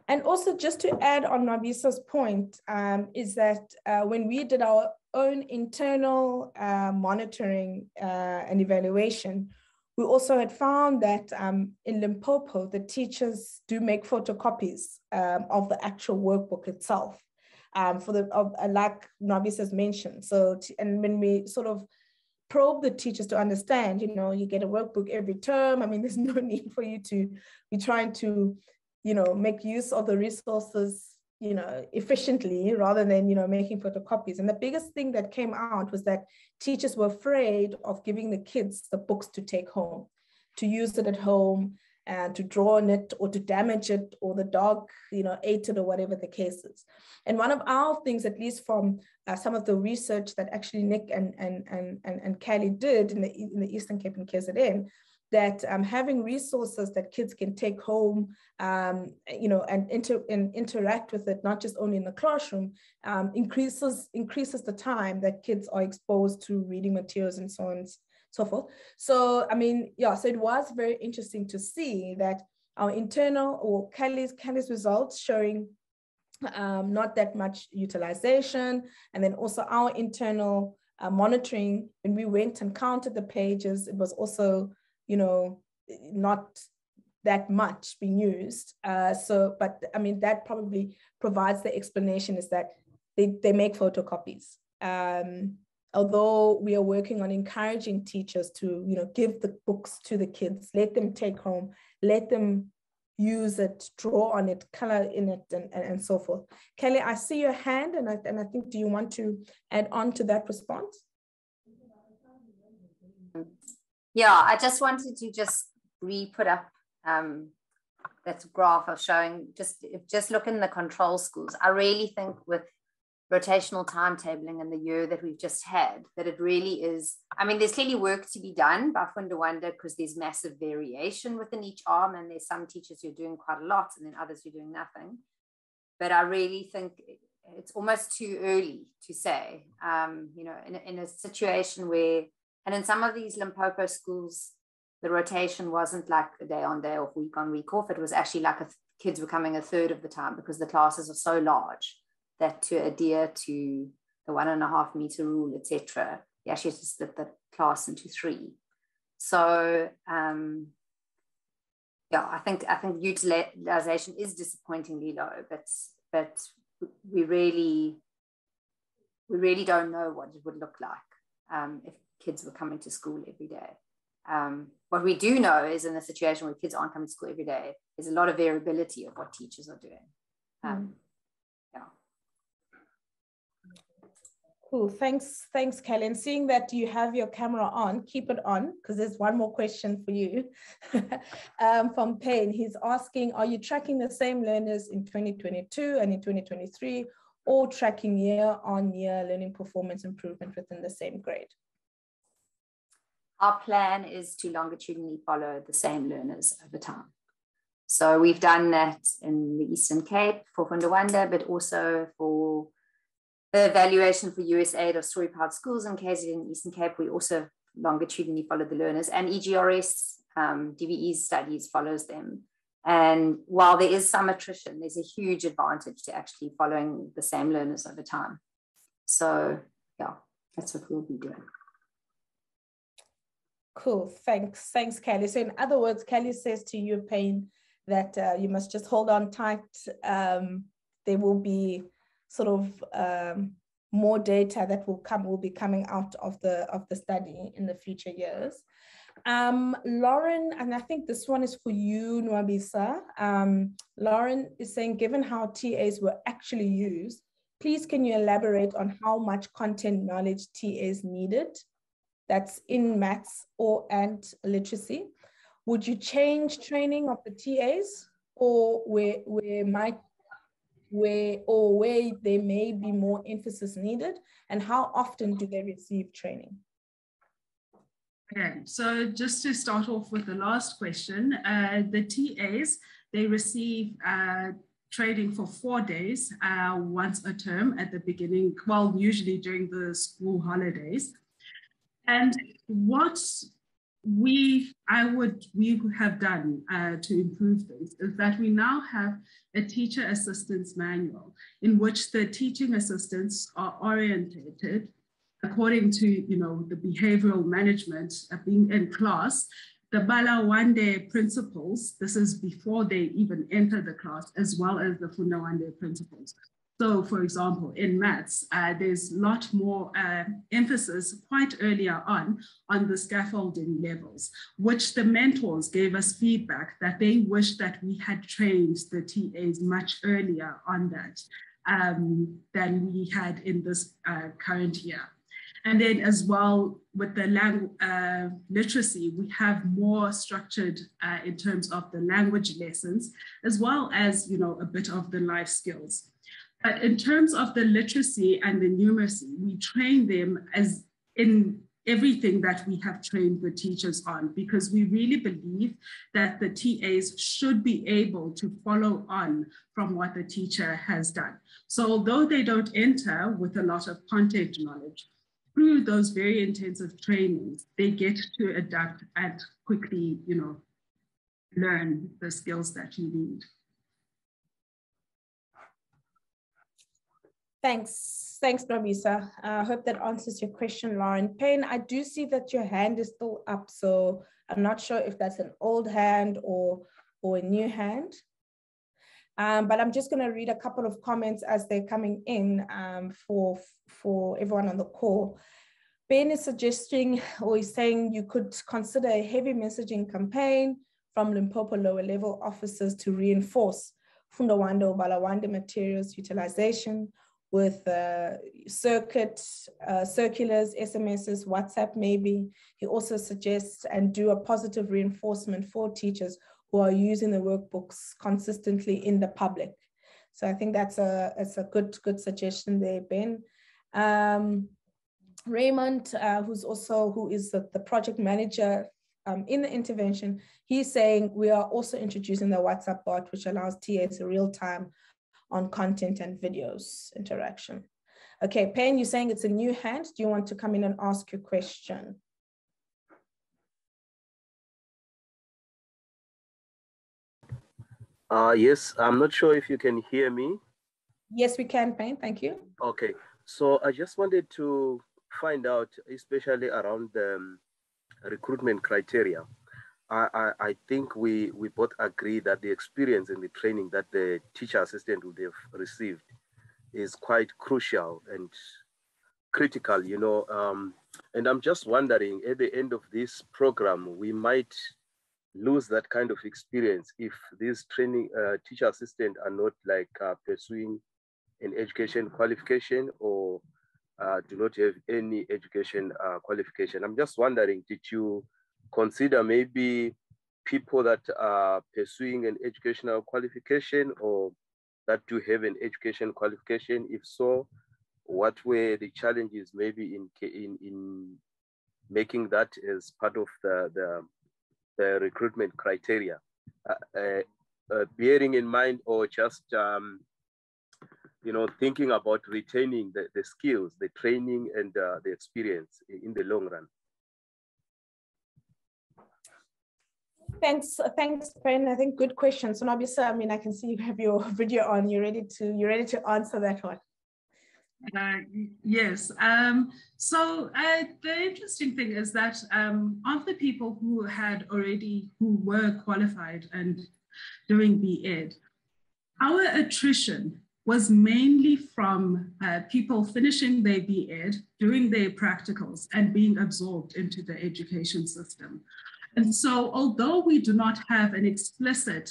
And also just to add on Nwabisa's point um, is that uh, when we did our own internal uh, monitoring uh, and evaluation, we also had found that um, in Limpopo, the teachers do make photocopies um, of the actual workbook itself um, for the of, uh, like Navis has mentioned. So and when we sort of probe the teachers to understand, you know, you get a workbook every term. I mean, [laughs] there's no need for you to be trying to, you know, make use of the resources you know efficiently rather than you know making photocopies and the biggest thing that came out was that teachers were afraid of giving the kids the books to take home to use it at home and to draw on it or to damage it or the dog you know ate it or whatever the case is. And one of our things at least from uh, some of the research that actually Nic and and and and, and Cally did in the in the eastern cape and kzn that um, having resources that kids can take home, um, you know, and, inter- and interact with it, not just only in the classroom, um, increases increases the time that kids are exposed to reading materials and so on so forth. So, I mean, yeah, so it was very interesting to see that our internal or Cally's, Cally's results showing um, not that much utilization, and then also our internal uh, monitoring, when we went and counted the pages, it was also, you know, not that much being used. Uh, so, but I mean, that probably provides the explanation is that they, they make photocopies. Um, although we are working on encouraging teachers to you know give the books to the kids let them take home let them use it draw on it color in it and, and, and so forth. Cally i see your hand and I, and I think do you want to add on to that response? Yeah i just wanted to just re-put up um, that graph of showing just just look in the control schools. I really think with rotational timetabling in the year that we've just had, that it really is. I mean, there's clearly work to be done by Funda Wande because there's massive variation within each arm, and there's some teachers who are doing quite a lot, and then others who are doing nothing. But I really think it's almost too early to say. Um, you know, in, in a situation where, and in some of these Limpopo schools, the rotation wasn't like a day on day off, week on week off. It was actually like a, kids were coming a third of the time because the classes are so large that to adhere to the one and a half meter rule, etc., you actually just split the class into three. So um, yeah, I think I think utilization is disappointingly low, but but we really we really don't know what it would look like um, if kids were coming to school every day. Um, what we do know is in a situation where kids aren't coming to school every day, there's a lot of variability of what teachers are doing. Um, mm. Cool. Thanks, thanks, Cally. And seeing that you have your camera on, keep it on because there's one more question for you [laughs] um, from Payne. He's asking, are you tracking the same learners in 2022 and in 2023 or tracking year on year learning performance improvement within the same grade? Our plan is to longitudinally follow the same learners over time. So we've done that in the Eastern Cape for Funda Wande, but also for the evaluation for USAID of story powered schools in KZN and Eastern Cape, we also longitudinally follow the learners and EGRS um, studies follows them. And while there is some attrition, there's a huge advantage to actually following the same learners over time. So yeah, that's what we'll be doing. Cool, thanks. Thanks, Cally. So in other words, Cally says to you, Payne, that uh, you must just hold on tight. Um, there will be sort of um, more data that will come will be coming out of the of the study in the future years. Um, Lauren, and I think this one is for you, Nwabisa. Um, Lauren is saying, given how TAs were actually used, please can you elaborate on how much content knowledge TAs needed that's in maths or and literacy? Would you change training of the TAs or where, where might where or where there may be more emphasis needed and how often do they receive training? Okay, so just to start off with the last question, uh, the TAs, they receive uh, training for four days, uh, once a term at the beginning, well, usually during the school holidays. And what we I would we have done uh, to improve this is that we now have a teacher assistance manual in which the teaching assistants are orientated according to you know the behavioral management being in class the Bala Wande principles, this is before they even enter the class, as well as the Funda Wande principles. So for example, in maths, uh, there's a lot more uh, emphasis quite earlier on on the scaffolding levels, which the mentors gave us feedback that they wish that we had trained the TAs much earlier on that um, than we had in this uh, current year. And then as well with the language uh, literacy, we have more structured uh, in terms of the language lessons, as well as, you know, a bit of the life skills. But in terms of the literacy and the numeracy, we train them as in everything that we have trained the teachers on because we really believe that the TAs should be able to follow on from what the teacher has done. So although they don't enter with a lot of content knowledge, through those very intensive trainings, they get to adapt and quickly, you know, learn the skills that you need. Thanks. Thanks, Nwabisa. Uh, I hope that answers your question, Lauren. Payne, I do see that your hand is still up, so I'm not sure if that's an old hand or, or a new hand. Um, but I'm just going to read a couple of comments as they're coming in um, for, for everyone on the call. Ben is suggesting or is saying you could consider a heavy messaging campaign from Limpopo lower level officers to reinforce Funda Wande or Bala Wande materials utilization with uh, circuit, uh, circulars, SMSs, WhatsApp maybe. He also suggests and do a positive reinforcement for teachers who are using the workbooks consistently in the public. So I think that's a, that's a good, good suggestion there, Ben. Um, Raymond, uh, who's also, who is the, the project manager um, in the intervention, he's saying we are also introducing the WhatsApp bot, which allows TAs a real-time on content and videos interaction. Okay, Payne, you're saying it's a new hand. Do you want to come in and ask your question? Uh, yes, I'm not sure if you can hear me. Yes, we can, Payne. Thank you. Okay, so I just wanted to find out, especially around the um, recruitment criteria. I, I, think we, we both agree that the experience and the training that the teacher assistant would have received is quite crucial and critical, you know. Um, and I'm just wondering, at the end of this program, we might lose that kind of experience if these training uh, teacher assistant are not like uh, pursuing an education qualification or uh, do not have any education uh, qualification. I'm just wondering, did you consider maybe people that are pursuing an educational qualification or that do have an education qualification? If so, what were the challenges maybe in in, in making that as part of the, the the recruitment criteria, uh, uh, uh, bearing in mind or just um, you know thinking about retaining the, the skills, the training, and uh, the experience in the long run. Thanks, thanks, Ben. I think good question. So obviously, I mean, I can see you have your [laughs] video on. You're ready to you're ready to answer that one. Uh, yes. Um, so uh, the interesting thing is that um, of the people who had already, who were qualified and doing BEd, our attrition was mainly from uh, people finishing their BEd, doing their practicals, and being absorbed into the education system. And so, although we do not have an explicit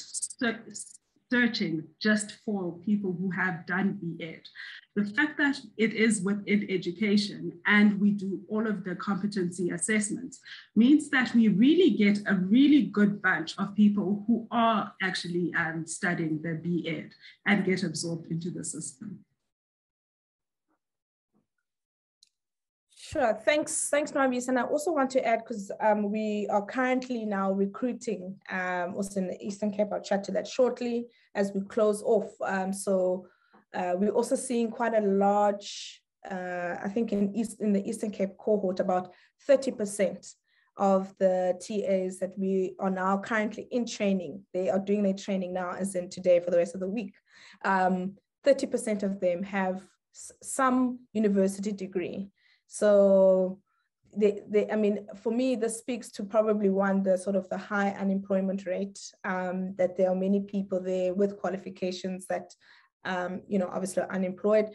searching just for people who have done BEd, the fact that it is within education and we do all of the competency assessments means that we really get a really good bunch of people who are actually um, studying their BEd and get absorbed into the system. Sure, thanks, thanks, Norbis. And I also want to add, because um, we are currently now recruiting um, also in the Eastern Cape. I'll chat to that shortly as we close off. Um, so uh, we're also seeing quite a large, uh, I think in, East, in the Eastern Cape cohort, about 30% of the TAs that we are now currently in training. They are doing their training now, as in today for the rest of the week. 30% um, of them have some university degree. So they, they, I mean, for me, this speaks to probably one, the sort of the high unemployment rate, um, that there are many people there with qualifications that um, you know, obviously are unemployed.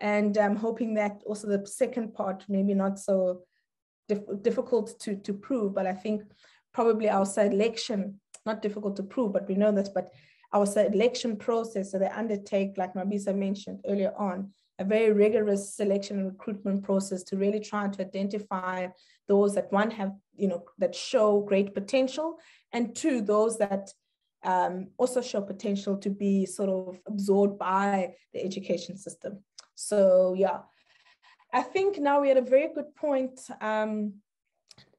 And I'm hoping that also the second part, maybe not so dif difficult to, to prove, but I think probably our selection, not difficult to prove, but we know this, but our selection process, so they undertake, like Nwabisa mentioned earlier on, a very rigorous selection and recruitment process to really try to identify those that one have, you know, that show great potential, and two, those that um, also show potential to be sort of absorbed by the education system. So yeah, I think now we're at a very good point. Um,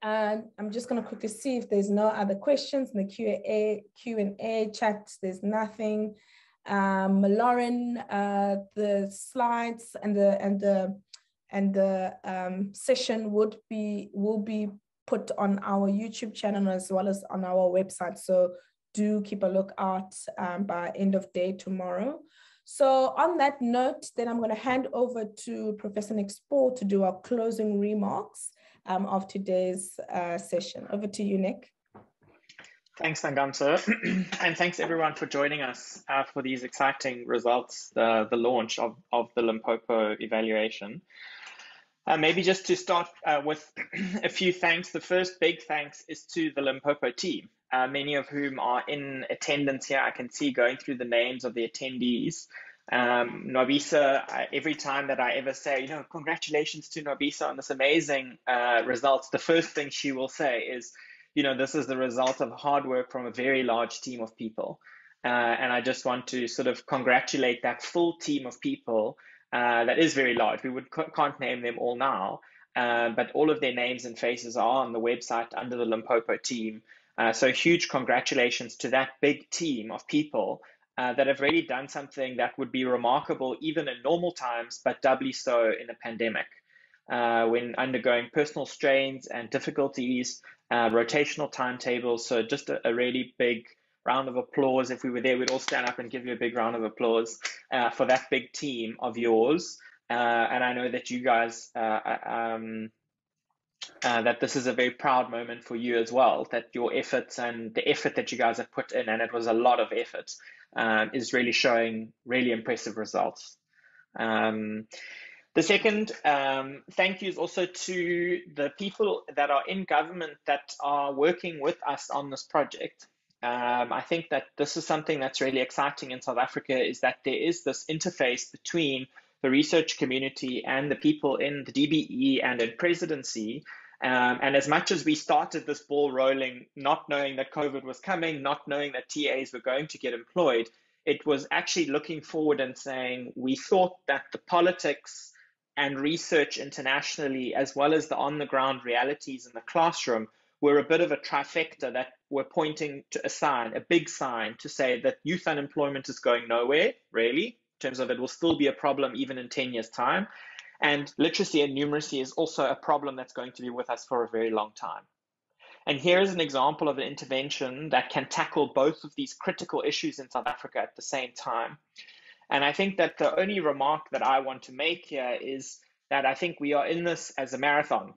and I'm just going to quickly see if there's no other questions in the Q&A, Q&A chat. There's nothing. Um, Lauren, uh, the slides and the and the and the um, session would be will be put on our YouTube channel as well as on our website. So do keep a lookout um, by end of day tomorrow. So on that note, then I'm going to hand over to Professor Nic Spaull to do our closing remarks um, of today's uh, session. Over to you, Nic. Thanks, Nangamso. [clears throat] and thanks everyone for joining us uh, for these exciting results, the, the launch of, of the Limpopo evaluation. Uh, maybe just to start uh, with [clears throat] a few thanks. The first big thanks is to the Limpopo team uh, many of whom are in attendance here. I can see going through the names of the attendees. Um, Nwabisa, every time that I ever say, you know, congratulations to Nwabisa on this amazing uh, results, the first thing she will say is, you know, this is the result of hard work from a very large team of people. Uh, and I just want to sort of congratulate that full team of people uh, that is very large. We would can't name them all now, uh, but all of their names and faces are on the website under the Limpopo team. Uh, so huge congratulations to that big team of people uh, that have really done something that would be remarkable even in normal times, but doubly so in a pandemic. Uh, when undergoing personal strains and difficulties, uh, rotational timetables. So, just a, a, really big round of applause. If we were there, we'd all stand up and give you a big round of applause uh, for that big team of yours. Uh, and I know that you guys uh, um, uh, that this is a very proud moment for you as well, that your efforts and the effort that you guys have put in, and it was a lot of effort, um, is really showing really impressive results. Um, the second um, thank you is also to the people that are in government that are working with us on this project. Um, I think that this is something that's really exciting in South Africa is that there is this interface between the research community and the people in the DBE and in presidency. Um, and as much as we started this ball rolling, not knowing that COVID was coming, not knowing that TAs were going to get employed, it was actually looking forward and saying we thought that the politics and research internationally, as well as the on the ground realities in the classroom, were a bit of a trifecta that were pointing to a sign, a big sign to say that youth unemployment is going nowhere, really in terms of it will still be a problem even in 10 years' time. And literacy and numeracy is also a problem that's going to be with us for a very long time. And here is an example of an intervention that can tackle both of these critical issues in South Africa at the same time. And I think that the only remark that I want to make here is that I think we are in this as a marathon.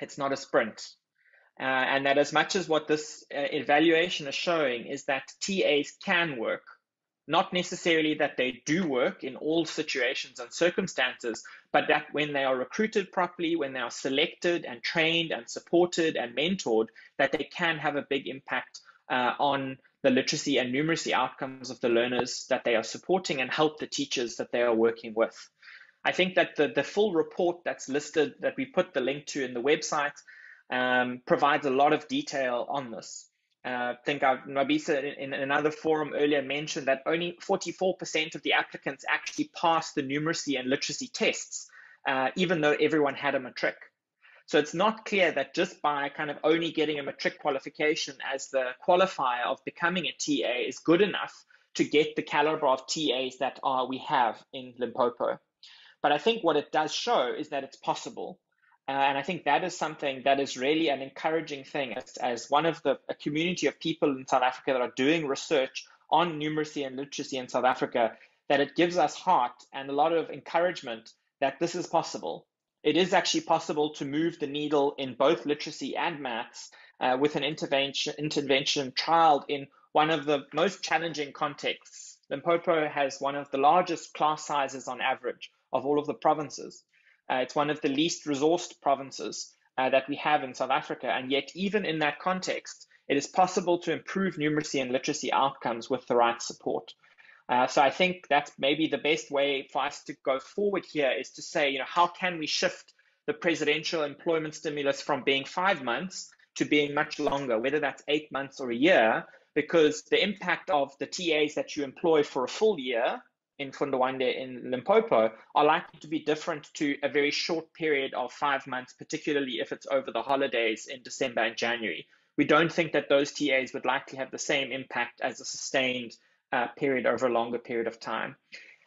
It's not a sprint. Uh, and that as much as what this uh, evaluation is showing is that TAs can work, not necessarily that they do work in all situations and circumstances, but that when they are recruited properly, when they are selected and trained and supported and mentored, that they can have a big impact uh, on the literacy and numeracy outcomes of the learners that they are supporting and help the teachers that they are working with. I think that the, the full report that's listed, that we put the link to in the website, um, provides a lot of detail on this. Uh, I think I've, in, in, another forum earlier mentioned that only 44% of the applicants actually passed the numeracy and literacy tests, uh, even though everyone had a matric. So it's not clear that just by kind of only getting a matric qualification as the qualifier of becoming a TA is good enough to get the caliber of TAs that are, we have in Limpopo. But I think what it does show is that it's possible. Uh, and I think that is something that is really an encouraging thing as, as one of the a community of people in South Africa that are doing research on numeracy and literacy in South Africa, that it gives us heart and a lot of encouragement that this is possible. It is actually possible to move the needle in both literacy and maths uh, with an intervention, intervention trialed in one of the most challenging contexts. Limpopo has one of the largest class sizes on average of all of the provinces. Uh, it's one of the least resourced provinces uh, that we have in South Africa. And yet, even in that context, it is possible to improve numeracy and literacy outcomes with the right support. Uh, so I think that's maybe the best way for us to go forward here is to say, you know, how can we shift the presidential employment stimulus from being five months to being much longer, whether that's eight months or a year, because the impact of the TAs that you employ for a full year in Fundawande in Limpopo are likely to be different to a very short period of five months, particularly if it's over the holidays in December and January. We don't think that those TAs would likely have the same impact as a sustained uh, period over a longer period of time.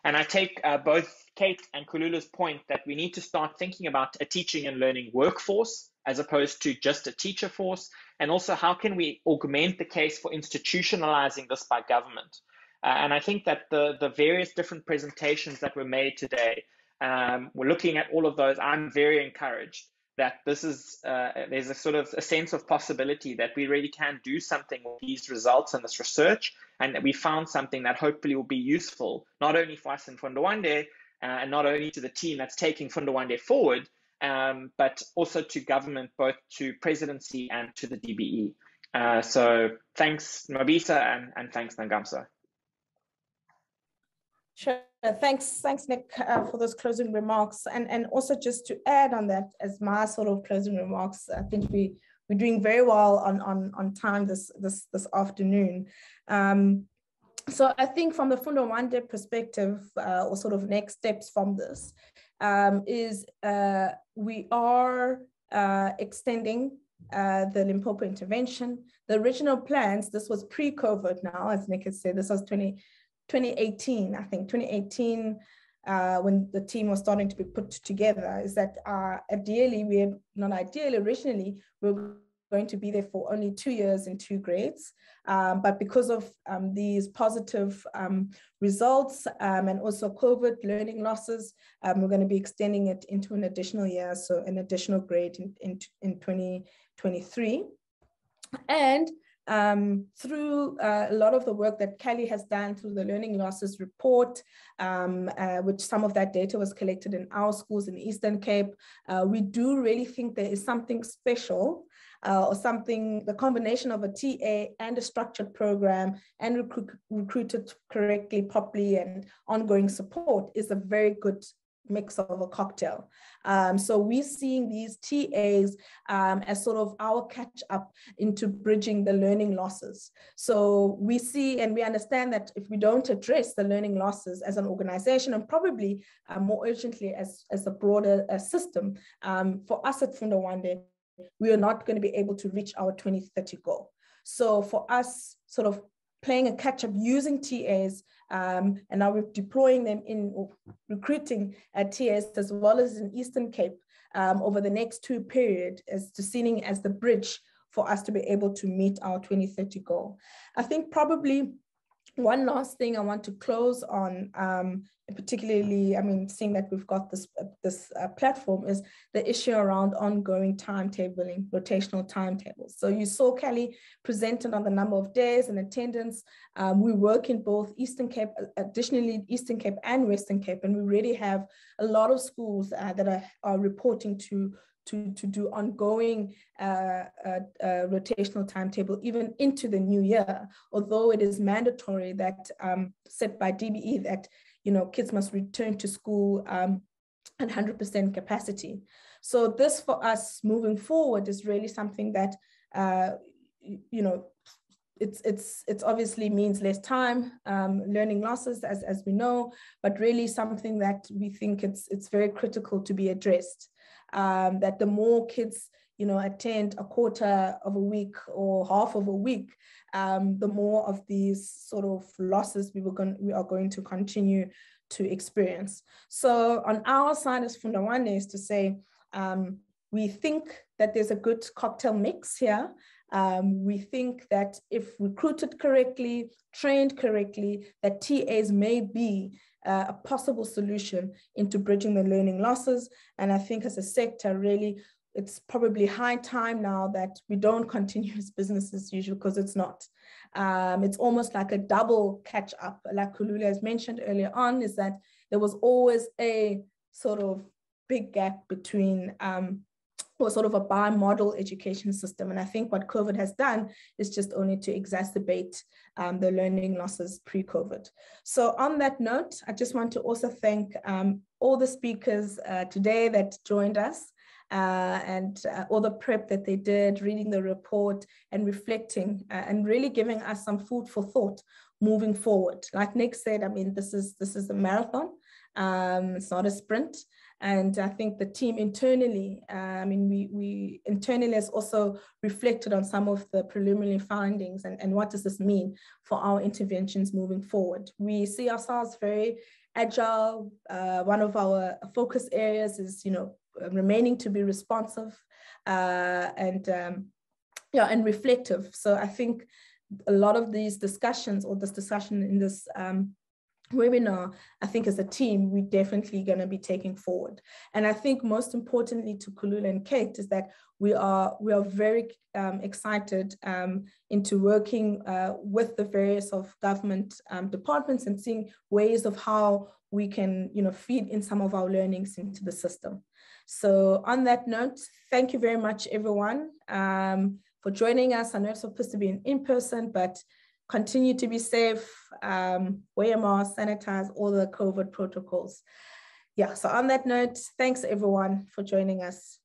And I take uh, both Kate and Khulula's point that we need to start thinking about a teaching and learning workforce as opposed to just a teacher force. And also, how can we augment the case for institutionalizing this by government? Uh, and I think that the, the various different presentations that were made today, um, we're looking at all of those. I'm very encouraged that this is, uh, there's a sort of a sense of possibility that we really can do something with these results and this research, and that we found something that hopefully will be useful, not only for us in Fundawande, uh, and not only to the team that's taking Fundawande forward, um, but also to government, both to presidency and to the DBE. Uh, so thanks, Nwabisa, and, and thanks, Nangamso. Sure. Thanks, thanks, Nic, uh, for those closing remarks. And, and also just to add on that, as my sort of closing remarks, I think we, we're doing very well on, on, on time this, this, this afternoon. Um, so I think from the Fundawande perspective, uh, or sort of next steps from this, um, is uh, we are uh, extending uh, the Limpopo intervention. The original plans, this was pre-COVID now, as Nic has said, this was 20, 2018, I think 2018, uh, when the team was starting to be put together, is that uh, ideally, we not ideally, originally, we were going to be there for only two years in two grades. Um, but because of um, these positive um, results um, and also COVID learning losses, um, we're going to be extending it into an additional year, so an additional grade in, in, in 2023. And um, through uh, a lot of the work that Cally has done through the Learning Losses Report, um, uh, which some of that data was collected in our schools in Eastern Cape, uh, we do really think there is something special uh, or something, the combination of a TA and a structured program and recruit, recruited correctly, properly, and ongoing support is a very good mix of a cocktail. Um, so we're seeing these TAs um, as sort of our catch up into bridging the learning losses. So we see and we understand that if we don't address the learning losses as an organization and probably uh, more urgently as, as a broader uh, system, um, for us at Funda Wande, we are not going to be able to reach our 2030 goal. So for us, sort of playing a catch up using TAs, um, and now we're deploying them in recruiting at TS as well as in Eastern Cape um, over the next two period as to seeing as the bridge for us to be able to meet our 2030 goal. I think probably one last thing I want to close on, um, particularly, I mean, seeing that we've got this, uh, this uh, platform is the issue around ongoing timetabling, rotational timetables. So you saw Cally presented on the number of days and attendance. Um, we work in both Eastern Cape, uh, additionally Eastern Cape and Western Cape, and we really have a lot of schools uh, that are, are reporting to to, to do ongoing uh, uh, uh, rotational timetable even into the new year, although it is mandatory that um, set by DBE that you know kids must return to school um, at 100% capacity. So this for us moving forward is really something that uh, you know it's it's it's obviously means less time um, learning losses as, as we know but really something that we think it's it's very critical to be addressed um, that the more kids you know attend a quarter of a week or half of a week um, the more of these sort of losses we were going we are going to continue to experience. So on our side as Funda Wande is to say um, we think that there's a good cocktail mix here. Um, we think that if recruited correctly, trained correctly, that TAs may be uh, a possible solution into bridging the learning losses. And I think as a sector, really, it's probably high time now that we don't continue [laughs] as business as usual because it's not. Um, it's almost like a double catch up. Like Khulula has mentioned earlier on, is that there was always a sort of big gap between um, or sort of a bi-model education system. And I think what COVID has done is just only to exacerbate um, the learning losses pre-COVID. So on that note, I just want to also thank um, all the speakers uh, today that joined us uh, and uh, all the prep that they did, reading the report and reflecting uh, and really giving us some food for thought moving forward. Like Nic said, I mean, this is, this is a marathon. Um, it's not a sprint. And I think the team internally, uh, I mean, we, we internally has also reflected on some of the preliminary findings and, and what does this mean for our interventions moving forward. We see ourselves very agile. Uh, one of our focus areas is, you know, remaining to be responsive uh, and, um, yeah, and reflective. So I think a lot of these discussions or this discussion in this um, webinar, I think as a team, we're definitely going to be taking forward. And I think most importantly to Khulula and Kate is that we are we are very um, excited um, into working uh, with the various of government um, departments and seeing ways of how we can you know feed in some of our learnings into the system. So on that note, thank you very much everyone um, for joining us. I know it's supposed to be an in-person, but continue to be safe, um, wear a mask, sanitize, all the COVID protocols. Yeah, so on that note, thanks everyone for joining us.